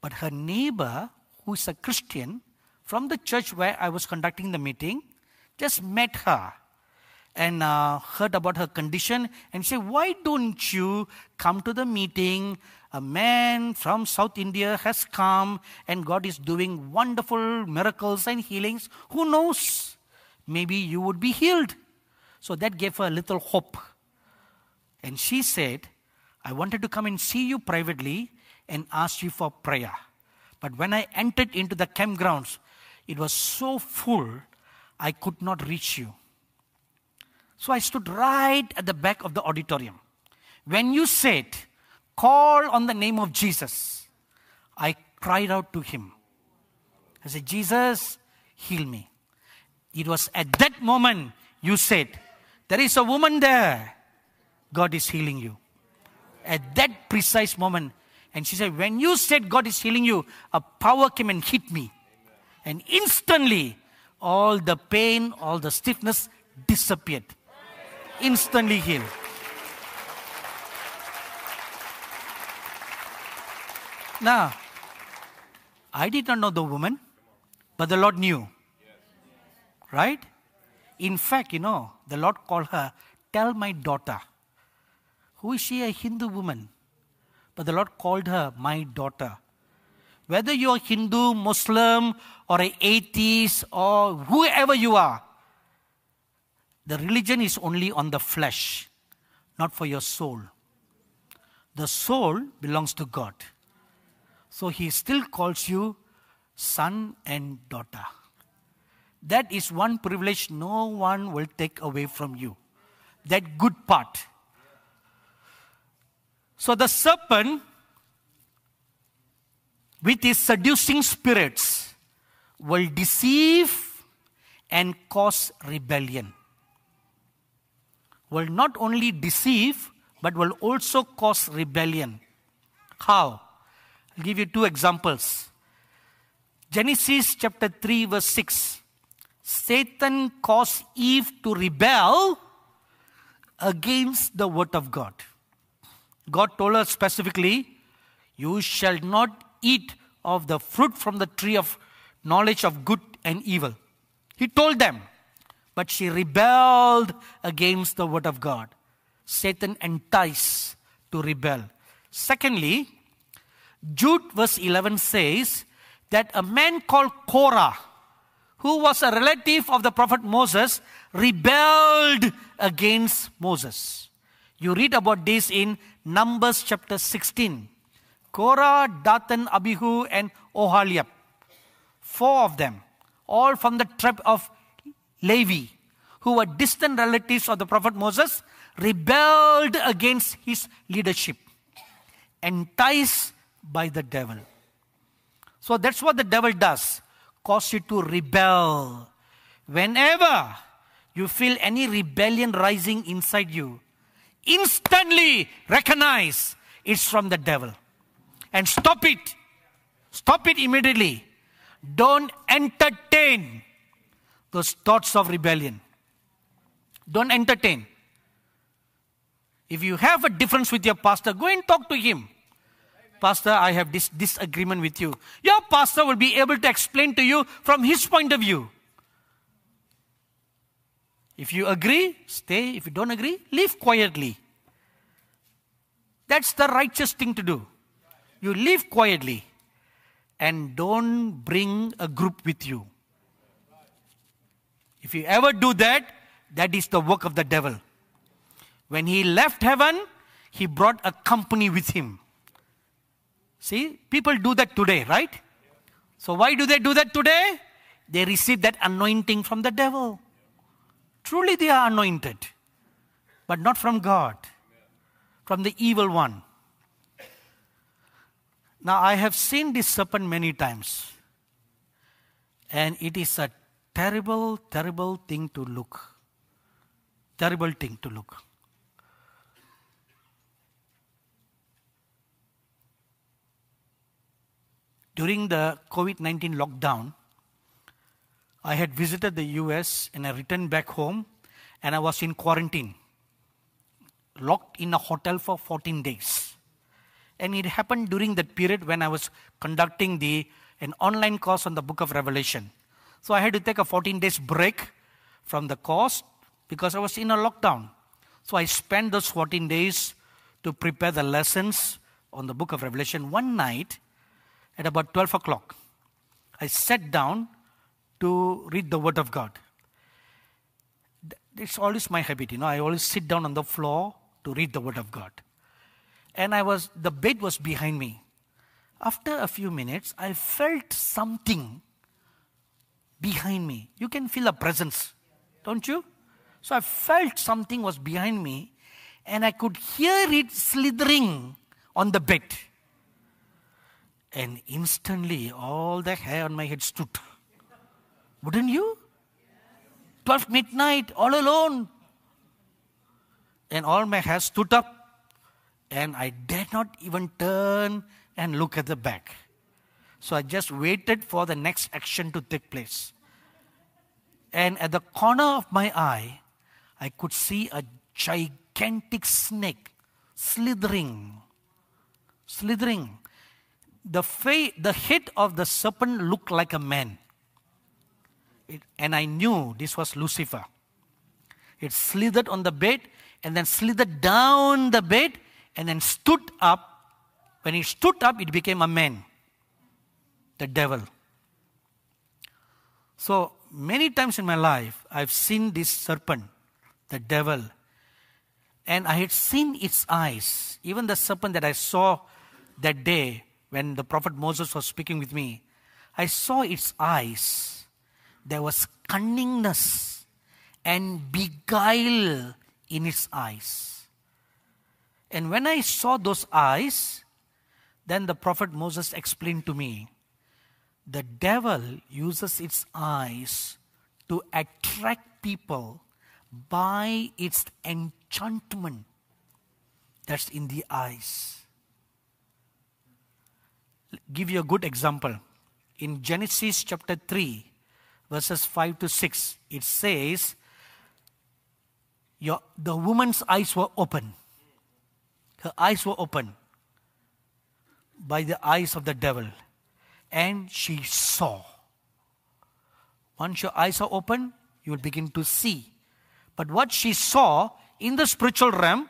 But her neighbor, who is a Christian from the church where I was conducting the meeting, just met her and uh, heard about her condition and said, Why don't you come to the meeting? A man from South India has come and God is doing wonderful miracles and healings. Who knows? Maybe you would be healed. So that gave her a little hope. And she said, I wanted to come and see you privately and ask you for prayer. But when I entered into the campgrounds, it was so full, I could not reach you. So I stood right at the back of the auditorium. When you said, Call on the name of Jesus, I cried out to him. I said, Jesus, heal me. It was at that moment you said, There is a woman there. God is healing you. At that precise moment. And she said, When you said God is healing you, a power came and hit me. And instantly, all the pain, all the stiffness disappeared. Instantly healed. Now, I did not know the woman, but the Lord knew. Right? In fact, you know, the Lord called her, Tell my daughter. Who is she? A Hindu woman. But the Lord called her, My daughter. Whether you are Hindu, Muslim, or an atheist, or whoever you are, the religion is only on the flesh, not for your soul. The soul belongs to God. So he still calls you son and daughter. That is one privilege no one will take away from you. That good part. So the serpent, with his seducing spirits, will deceive and cause rebellion. Will not only deceive, but will also cause rebellion. How? I'll give you two examples. Genesis chapter 3, verse 6. Satan caused Eve to rebel against the word of God. God told her specifically, You shall not eat of the fruit from the tree of knowledge of good and evil. He told them, but she rebelled against the word of God. Satan enticed to rebel. Secondly, Jude verse 11 says that a man called Korah, who was a relative of the prophet Moses, rebelled against Moses. You read about this in Numbers chapter 16. Korah, Dathan, Abihu, and Oholiab. Four of them, all from the tribe of Levi, who were distant relatives of the prophet Moses, rebelled against his leadership, enticed by the devil. So that's what the devil does cause you to rebel. Whenever you feel any rebellion rising inside you, instantly recognize it's from the devil. And stop it. Stop it immediately. Don't entertain those thoughts of rebellion. Don't entertain. If you have a difference with your pastor, go and talk to him. Pastor, I have this disagreement with you. Your pastor will be able to explain to you from his point of view. If you agree, stay. If you don't agree, leave quietly. That's the righteous thing to do. You leave quietly and don't bring a group with you. If you ever do that, that is the work of the devil. When he left heaven, he brought a company with him. See, people do that today, right? So, why do they do that today? They receive that anointing from the devil. Truly, they are anointed, but not from God, from the evil one. Now, I have seen this serpent many times, and it is a terrible, terrible thing to look. Terrible thing to look. During the COVID 19 lockdown, I had visited the US and I returned back home and I was in quarantine, locked in a hotel for 14 days. And it happened during that period when I was conducting the, an online course on the book of Revelation. So I had to take a 14 days break from the course because I was in a lockdown. So I spent those 14 days to prepare the lessons on the book of Revelation. One night, at about 12 o'clock, I sat down to read the Word of God. It's always my habit, you know. I always sit down on the floor to read the Word of God. And I was, the bed was behind me. After a few minutes, I felt something behind me. You can feel a presence, don't you? So I felt something was behind me, and I could hear it slithering on the bed. And instantly, all the hair on my head stood. Wouldn't you? 12 midnight, all alone. And all my hair stood up. And I dared not even turn and look at the back. So I just waited for the next action to take place. And at the corner of my eye, I could see a gigantic snake slithering, slithering. The, fa- the head of the serpent looked like a man. It, and I knew this was Lucifer. It slithered on the bed and then slithered down the bed and then stood up. When it stood up, it became a man, the devil. So many times in my life, I've seen this serpent, the devil, and I had seen its eyes. Even the serpent that I saw that day when the prophet Moses was speaking with me, I saw its eyes. There was cunningness and beguile in its eyes. And when I saw those eyes, then the prophet Moses explained to me the devil uses its eyes to attract people by its enchantment that's in the eyes. Give you a good example. In Genesis chapter 3, verses 5 to 6, it says, your, The woman's eyes were open. Her eyes were open by the eyes of the devil and she saw. Once your eyes are open, you will begin to see. But what she saw in the spiritual realm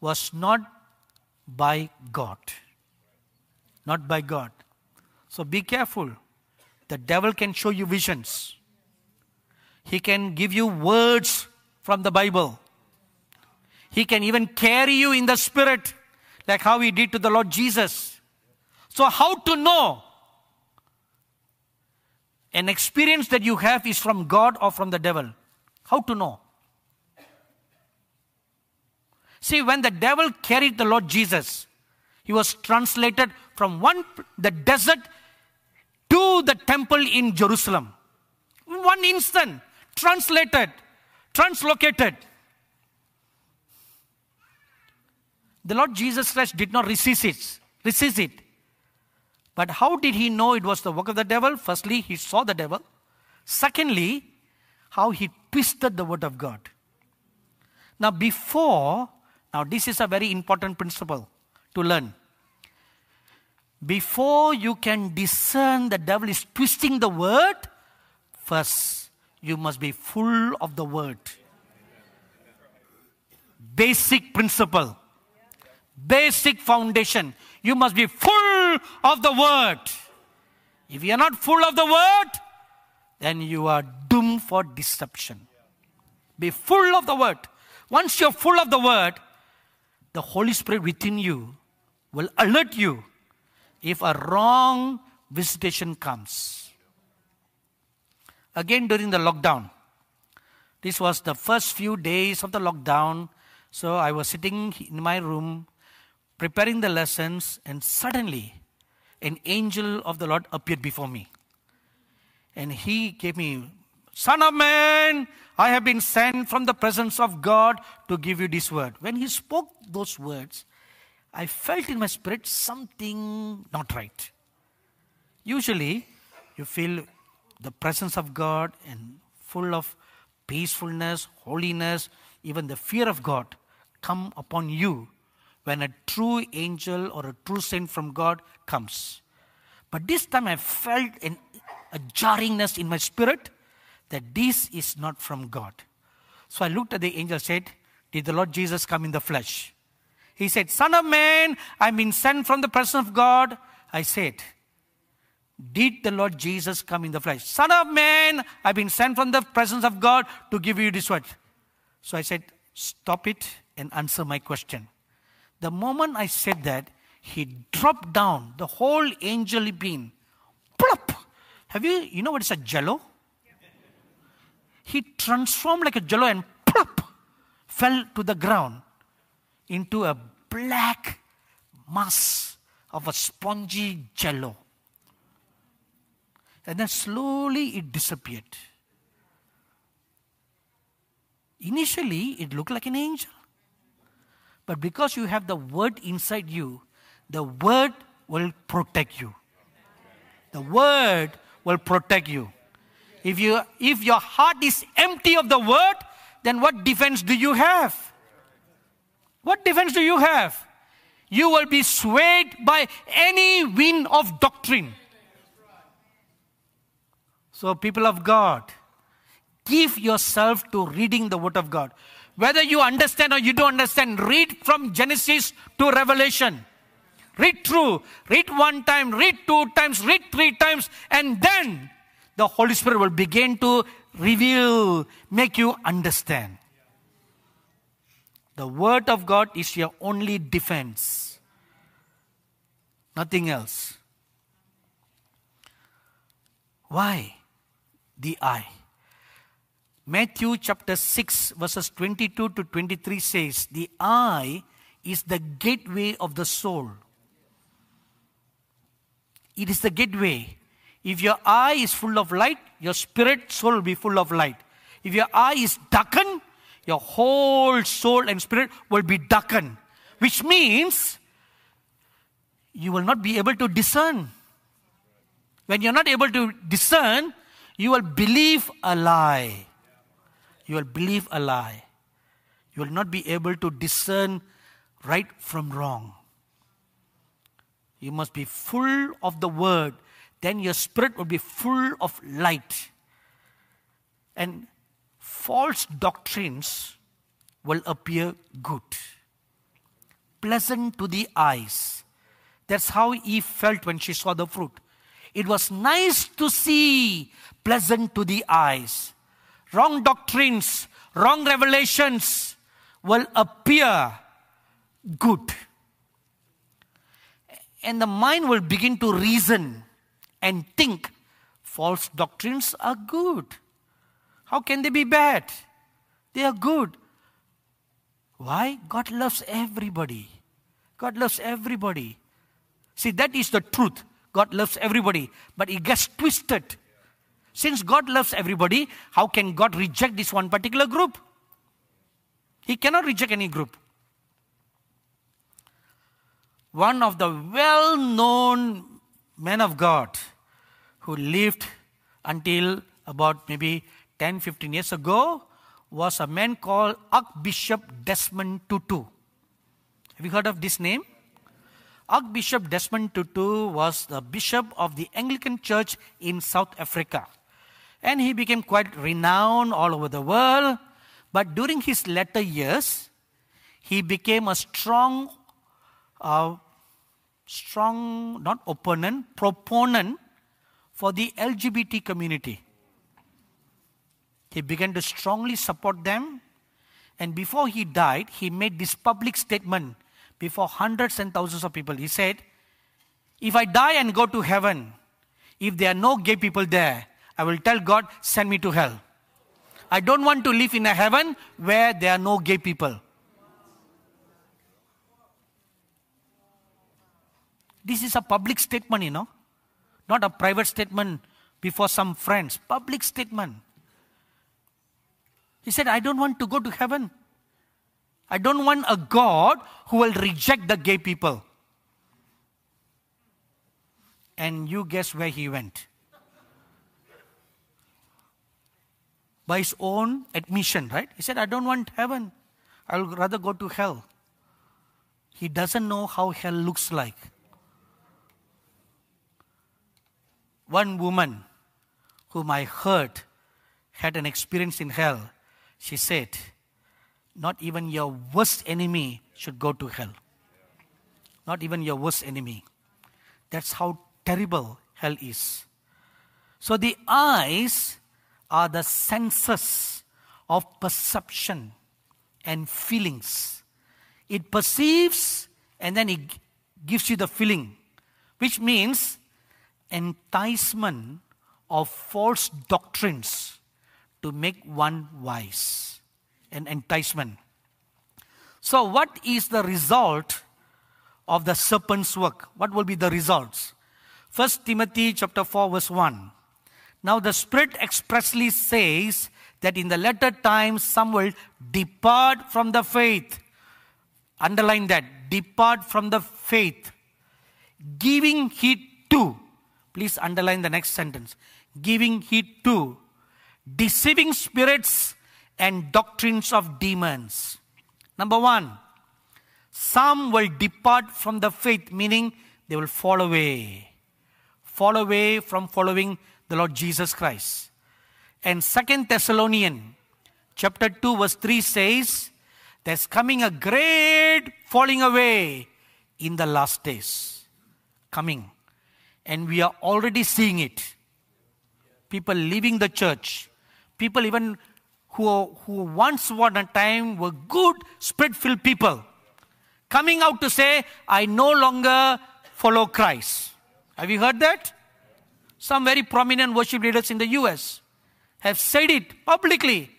was not by God. Not by God. So be careful. The devil can show you visions, he can give you words from the Bible. He can even carry you in the spirit, like how he did to the Lord Jesus. So, how to know an experience that you have is from God or from the devil. How to know? See, when the devil carried the Lord Jesus, he was translated from one the desert to the temple in Jerusalem. One instant, translated, translocated. The Lord Jesus Christ did not resist it. Resist it. But how did he know it was the work of the devil? Firstly, he saw the devil. Secondly, how he twisted the word of God. Now, before, now this is a very important principle to learn. Before you can discern the devil is twisting the word, first you must be full of the word. Basic principle, basic foundation. You must be full of the word. If you are not full of the word, then you are doomed for deception. Be full of the word. Once you're full of the word, the Holy Spirit within you will alert you if a wrong visitation comes. Again, during the lockdown, this was the first few days of the lockdown. So I was sitting in my room preparing the lessons, and suddenly an angel of the Lord appeared before me. And he gave me, Son of man, I have been sent from the presence of God to give you this word. When he spoke those words, I felt in my spirit something not right. Usually, you feel the presence of God and full of peacefulness, holiness, even the fear of God come upon you when a true angel or a true saint from God comes. But this time I felt an, a jarringness in my spirit that this is not from God. So I looked at the angel and said, Did the Lord Jesus come in the flesh? He said, Son of man, I've been sent from the presence of God. I said, Did the Lord Jesus come in the flesh? Son of man, I've been sent from the presence of God to give you this word. So I said, Stop it and answer my question. The moment I said that, he dropped down, the whole angel being. Plop! Have you, you know what is a jello? He transformed like a jello and plop! Fell to the ground into a black mass, of a spongy jello. And then slowly it disappeared. Initially, it looked like an angel. But because you have the word inside you, the word will protect you. The word will protect you. If, you. if your heart is empty of the word, then what defense do you have? What defense do you have? You will be swayed by any wind of doctrine. So, people of God, give yourself to reading the Word of God. Whether you understand or you don't understand, read from Genesis to Revelation. Read through. Read one time, read two times, read three times, and then the Holy Spirit will begin to reveal, make you understand. The Word of God is your only defense, nothing else. Why? The eye. Matthew chapter 6, verses 22 to 23 says, The eye is the gateway of the soul. It is the gateway. If your eye is full of light, your spirit, soul will be full of light. If your eye is darkened, your whole soul and spirit will be darkened. Which means you will not be able to discern. When you're not able to discern, you will believe a lie. You will believe a lie. You will not be able to discern right from wrong. You must be full of the word then your spirit will be full of light. And false doctrines will appear good, pleasant to the eyes. That's how Eve felt when she saw the fruit. It was nice to see, pleasant to the eyes. Wrong doctrines, wrong revelations will appear good. And the mind will begin to reason and think false doctrines are good. How can they be bad? They are good. Why? God loves everybody. God loves everybody. See, that is the truth. God loves everybody, but it gets twisted. Since God loves everybody, how can God reject this one particular group? He cannot reject any group. One of the well known men of God who lived until about maybe 10 15 years ago was a man called Archbishop Desmond Tutu. Have you heard of this name? Archbishop Desmond Tutu was the bishop of the Anglican Church in South Africa. And he became quite renowned all over the world. But during his latter years, he became a strong uh, strong, not opponent, proponent for the LGBT community. He began to strongly support them. And before he died, he made this public statement before hundreds and thousands of people. He said, If I die and go to heaven, if there are no gay people there, I will tell God, send me to hell. I don't want to live in a heaven where there are no gay people. This is a public statement, you know, not a private statement before some friends. Public statement. He said, I don't want to go to heaven. I don't want a God who will reject the gay people. And you guess where he went? By his own admission, right? He said, I don't want heaven. I'll rather go to hell. He doesn't know how hell looks like. One woman whom I heard had an experience in hell. She said, Not even your worst enemy should go to hell. Not even your worst enemy. That's how terrible hell is. So the eyes are the senses of perception and feelings. It perceives and then it gives you the feeling, which means enticement of false doctrines to make one wise. An enticement. So, what is the result of the serpent's work. What will be the results? First Timothy chapter 4 verse 1. Now the Spirit expressly says that in the latter times some will depart from the faith. Underline that. Depart from the faith. Giving heed to. Please underline the next sentence. Giving heed to. Deceiving spirits and doctrines of demons. Number one, some will depart from the faith, meaning they will fall away. Fall away from following the Lord Jesus Christ. And Second Thessalonian chapter 2 verse 3 says, there's coming a great falling away in the last days. Coming. And we are already seeing it. People leaving the church. People even who, who once upon a time were good, spirit filled people. Coming out to say, I no longer follow Christ. Have you heard that? Some very prominent worship leaders in the US have said it publicly.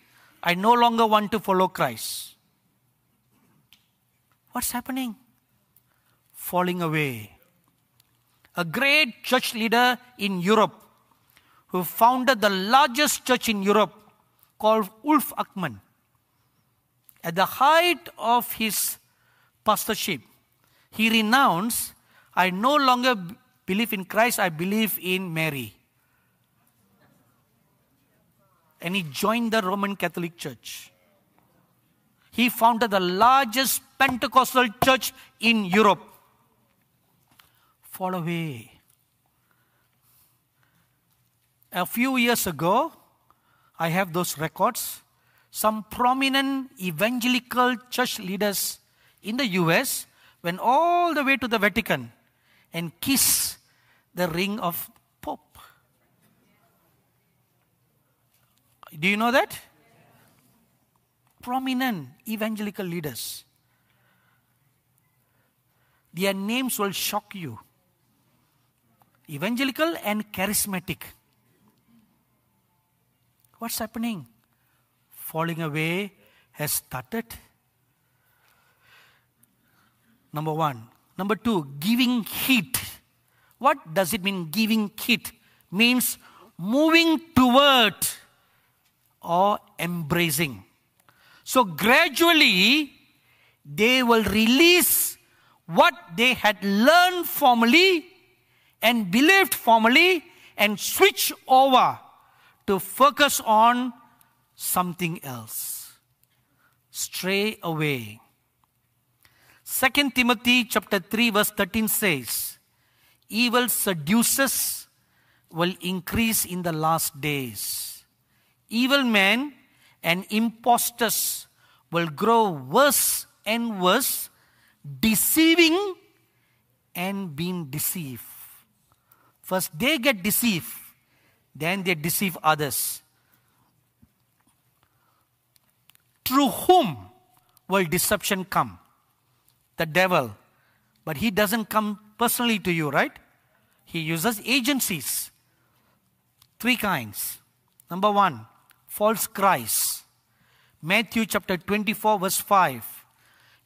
I no longer want to follow Christ. What's happening? Falling away. A great church leader in Europe who founded the largest church in Europe called Ulf Ekman. At the height of his pastorship, he renounced, I no longer believe in Christ, I believe in Mary. And he joined the Roman Catholic Church. He founded the largest Pentecostal church in Europe. Fall away. A few years ago, I have those records. Some prominent evangelical church leaders in the US went all the way to the Vatican and kissed the ring of Pope. Do you know that? Prominent evangelical leaders. Their names will shock you. Evangelical and charismatic. What's happening? Falling away has started. Number one. Number two, giving heed. What does it mean, giving heed? Means moving toward or embracing. So gradually, they will release what they had learned formally and believed formally and switch over to focus on something else. Stray away. 2 Timothy chapter 3 verse 13 says, evil seducers will increase in the last days. Evil men and impostors will grow worse and worse, deceiving and being deceived. First, they get deceived, then they deceive others. Through whom will deception come? The devil. But he doesn't come personally to you, right? He uses agencies. Three kinds. Number one, false Christ. Matthew chapter 24, verse 5.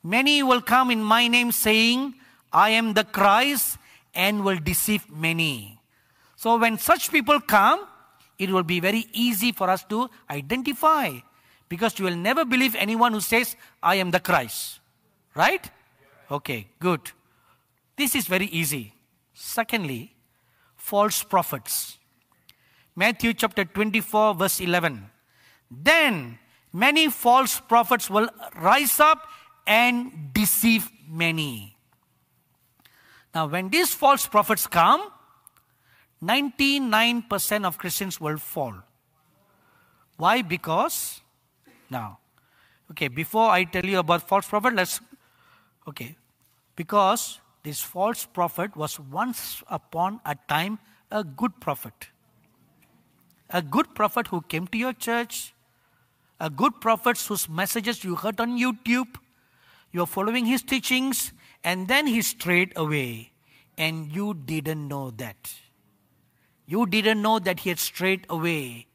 Many will come in my name saying, I am the Christ, and will deceive many. So when such people come, it will be very easy for us to identify because you will never believe anyone who says, I am the Christ. Right? Okay, good. This is very easy. Secondly, false prophets. Matthew chapter 24, verse 11. Then many false prophets will rise up and deceive many. Now, when these false prophets come, 99% of Christians will fall. Why? Because, now, okay, before I tell you about false prophet, let's, okay, because this false prophet was once upon a time a good prophet. A good prophet who came to your church, a good prophet whose messages you heard on YouTube, you are following his teachings, and then he strayed away, and you didn't know that. You didn't know that he had strayed away.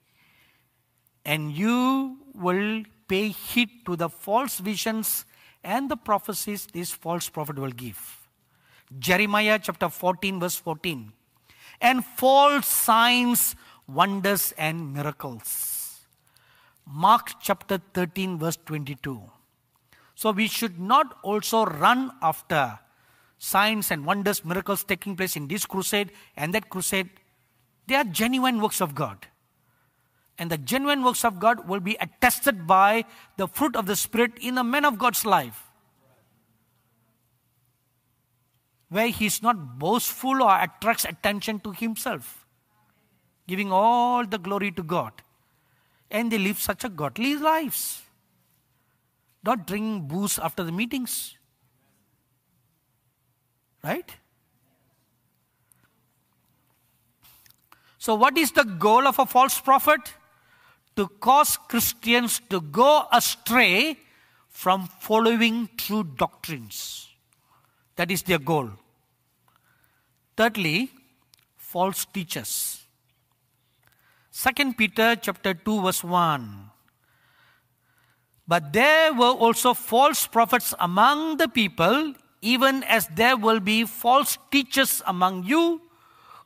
And you will pay heed to the false visions and the prophecies this false prophet will give. Jeremiah chapter 14, verse 14. And false signs, wonders, and miracles. Mark chapter 13, verse 22. So we should not also run after signs and wonders, miracles taking place in this crusade and that crusade. They are genuine works of God. And the genuine works of God will be attested by the fruit of the Spirit in the man of God's life. Where he is not boastful or attracts attention to himself, giving all the glory to God. And they live such a godly lives. Not drinking booze after the meetings. Right? So, what is the goal of a false prophet? To cause Christians to go astray from following true doctrines. That is their goal. Thirdly, false teachers. 2 Peter chapter 2 verse 1. But there were also false prophets among the people, even as there will be false teachers among you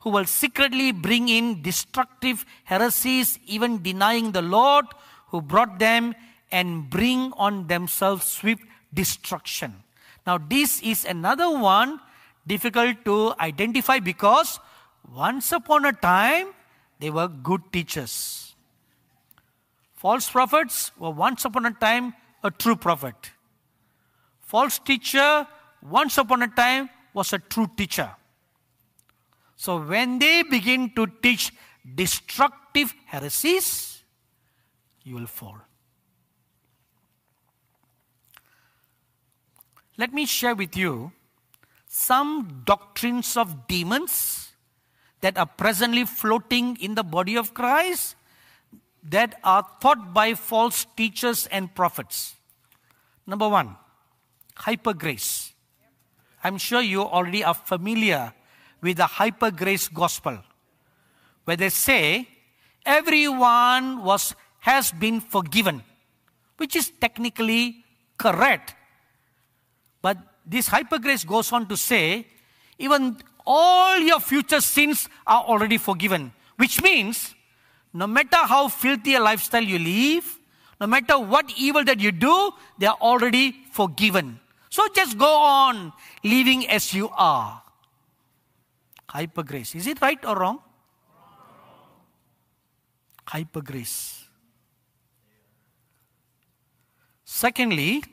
who will secretly bring in destructive heresies, even denying the Lord who brought them and bring on themselves swift destruction. Now, this is another one difficult to identify because once upon a time they were good teachers. False prophets were once upon a time a true prophet. False teacher once upon a time was a true teacher. So when they begin to teach destructive heresies, you will fall. Let me share with you some doctrines of demons that are presently floating in the body of Christ that are taught by false teachers and prophets. Number one, hyper grace. I'm sure you already are familiar with the hyper grace gospel, where they say everyone was has been forgiven, which is technically correct. But this hyper grace goes on to say, even all your future sins are already forgiven, which means no matter how filthy a lifestyle you live, no matter what evil that you do, they are already forgiven. So just go on living as you are. Hyper grace. Is it right or wrong? Hyper grace. Secondly,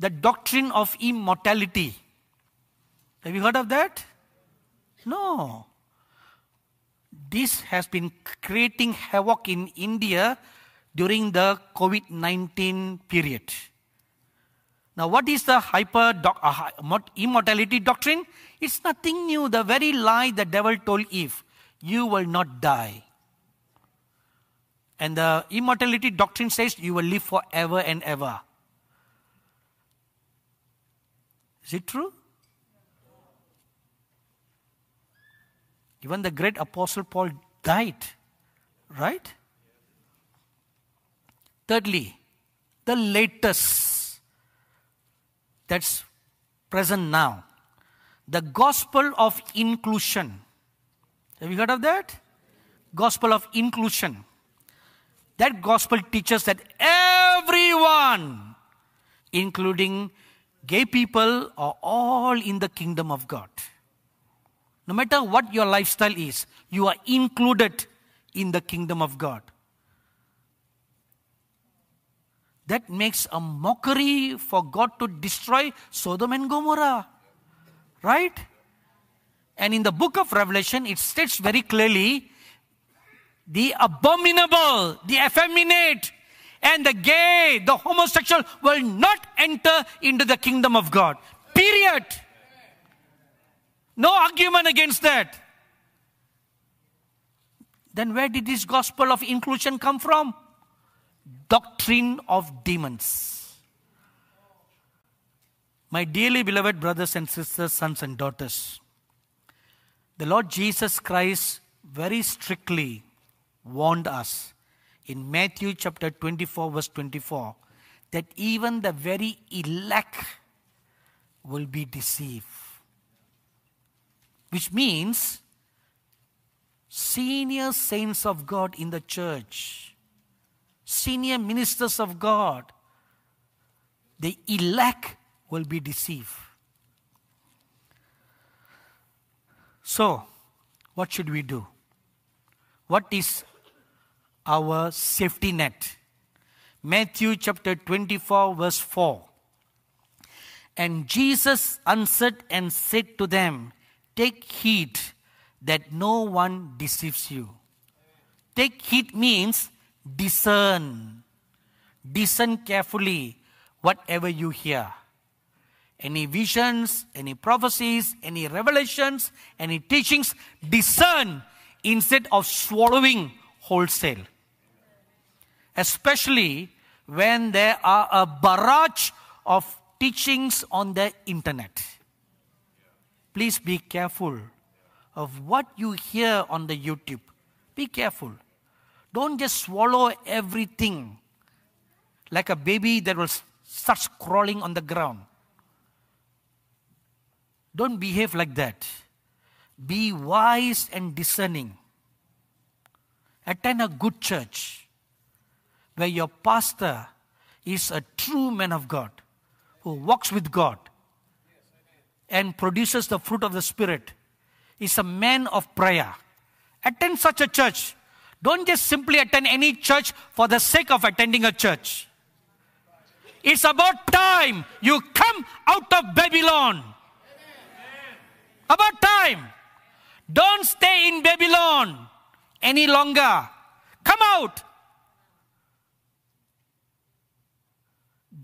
the doctrine of immortality. Have you heard of that? No. This has been creating havoc in India during the COVID 19 period. Now, what is the hyper doc, uh, immortality doctrine? It's nothing new. The very lie the devil told Eve you will not die. And the immortality doctrine says you will live forever and ever. Is it true? Even the great apostle Paul died, right? Thirdly, the latest that's present now. The gospel of inclusion. Have you heard of that? Gospel of inclusion. That gospel teaches that everyone, including gay people, are all in the kingdom of God. No matter what your lifestyle is, you are included in the kingdom of God. that makes a mockery for God to destroy Sodom and Gomorrah. Right? And in the book of Revelation, it states very clearly the abominable, the effeminate, and the gay, the homosexual will not enter into the kingdom of God. Period. No argument against that. Then where did this gospel of inclusion come from? doctrine of demons. My dearly beloved brothers and sisters, sons and daughters, the Lord Jesus Christ very strictly warned us in Matthew chapter 24, verse 24, that even the very elect will be deceived. which means senior saints of God in the church, senior ministers of God, the elect will be deceived. So, what should we do? What is our safety net? Matthew chapter 24, verse 4. And Jesus answered and said to them, Take heed that no one deceives you. Take heed means discern. Discern carefully whatever you hear. Any visions, any prophecies, any revelations, any teachings, discern instead of swallowing wholesale. Especially when there are a barrage of teachings on the internet. Please be careful of what you hear on the YouTube. Be careful. Don't just swallow everything like a baby that will start crawling on the ground. Don't behave like that. Be wise and discerning. Attend a good church where your pastor is a true man of God who walks with God and produces the fruit of the Spirit, is a man of prayer. Attend such a church. Don't just simply attend any church for the sake of attending a church. It's about time you come out of Babylon. About time. Don't stay in Babylon any longer. Come out.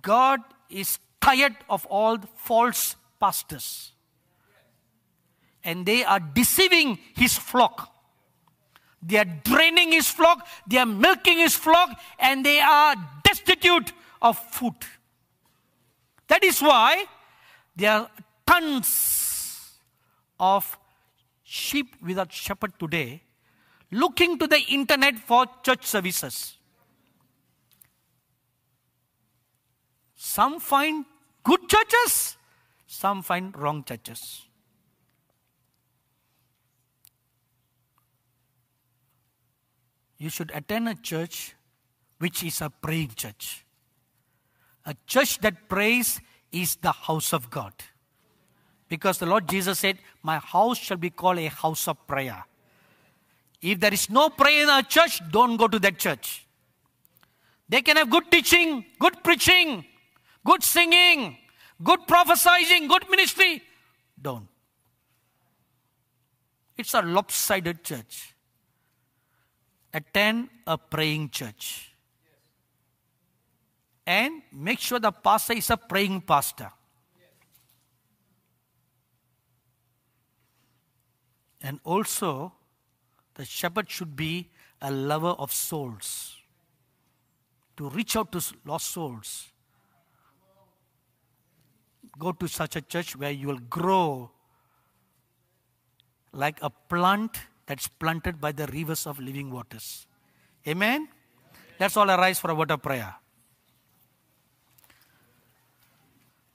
God is tired of all the false pastors. And they are deceiving his flock. They are draining his flock, they are milking his flock, and they are destitute of food. That is why there are tons of sheep without shepherd today looking to the internet for church services. Some find good churches, some find wrong churches. You should attend a church which is a praying church. A church that prays is the house of God. Because the Lord Jesus said, My house shall be called a house of prayer. If there is no prayer in a church, don't go to that church. They can have good teaching, good preaching, good singing, good prophesying, good ministry. Don't. It's a lopsided church. Attend a praying church. And make sure the pastor is a praying pastor. And also, the shepherd should be a lover of souls. To reach out to lost souls go to such a church where you will grow like a plant that's planted by the rivers of living waters. Amen? Let's all arise for a word of prayer.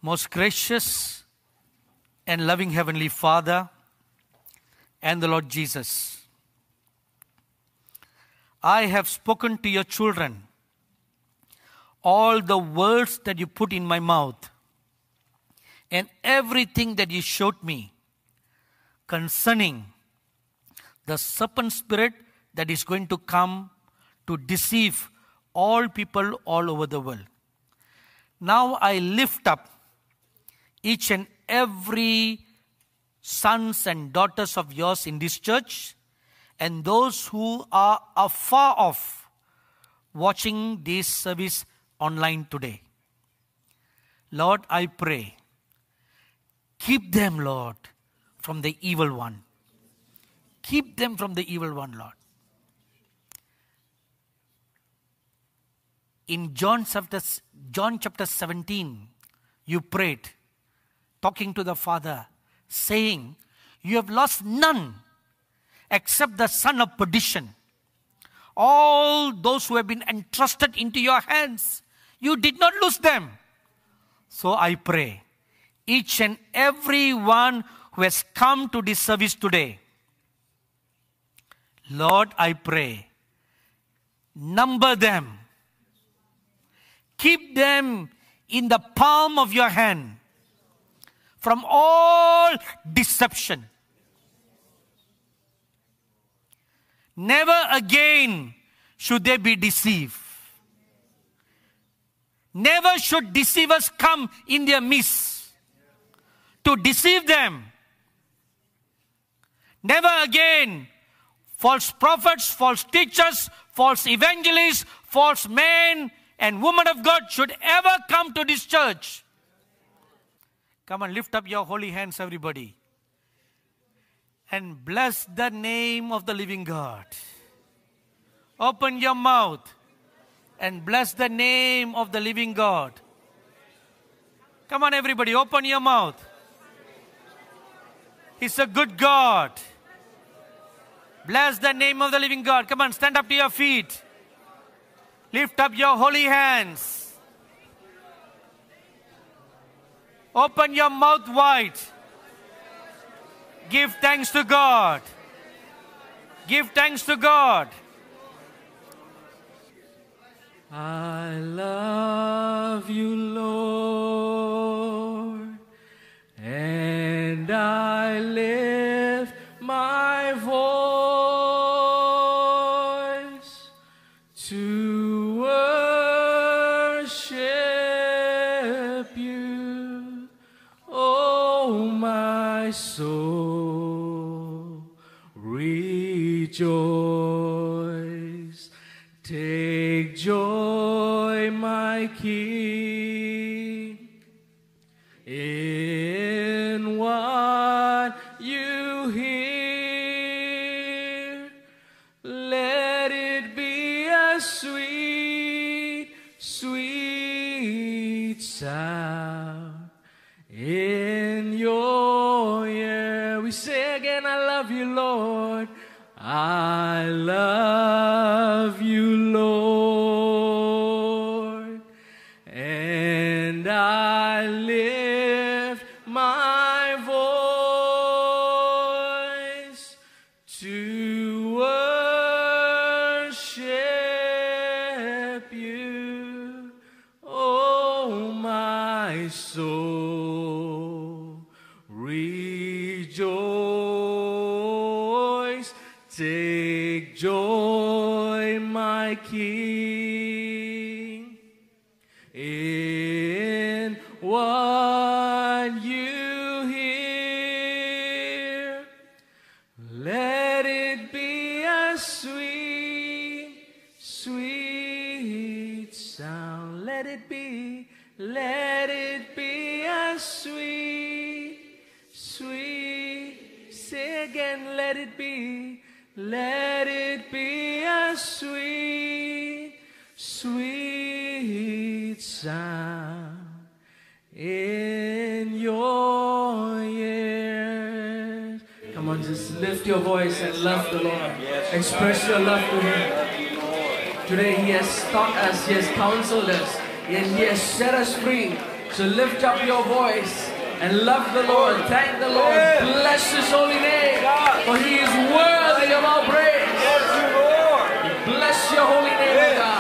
Most gracious and loving Heavenly Father and the Lord Jesus, I have spoken to your children all the words that you put in my mouth and everything that you showed me concerning the serpent spirit that is going to come to deceive all people all over the world. Now I lift up each and every sons and daughters of yours in this church and those who are afar off watching this service online today. Lord, I pray Keep them, Lord, from the evil one. Keep them from the evil one, Lord. In John chapter, John chapter 17, you prayed, talking to the Father, saying, You have lost none except the son of perdition. All those who have been entrusted into your hands, you did not lose them. So I pray each and every one who has come to this service today. Lord, I pray, number them, keep them in the palm of your hand from all deception. Never again should they be deceived. Never should deceivers come in their midst to deceive them. Never again false prophets, false teachers, false evangelists, false men and women of God should ever come to this church. Come and lift up your holy hands, everybody, and bless the name of the living God. Open your mouth and bless the name of the living God. Come on, everybody, open your mouth. He's a good God. Bless the name of the living God. Come on, stand up to your feet. Lift up your holy hands. Open your mouth wide. Give thanks to God. Give thanks to God. I love you, Lord, and I lift my voice love the Lord. Express your love to Him. Today He has taught us, He has counseled us, and He has set us free. So lift up your voice and love the Lord. Thank the Lord. Bless His holy name. For He is worthy of our praise. Bless your holy name, God.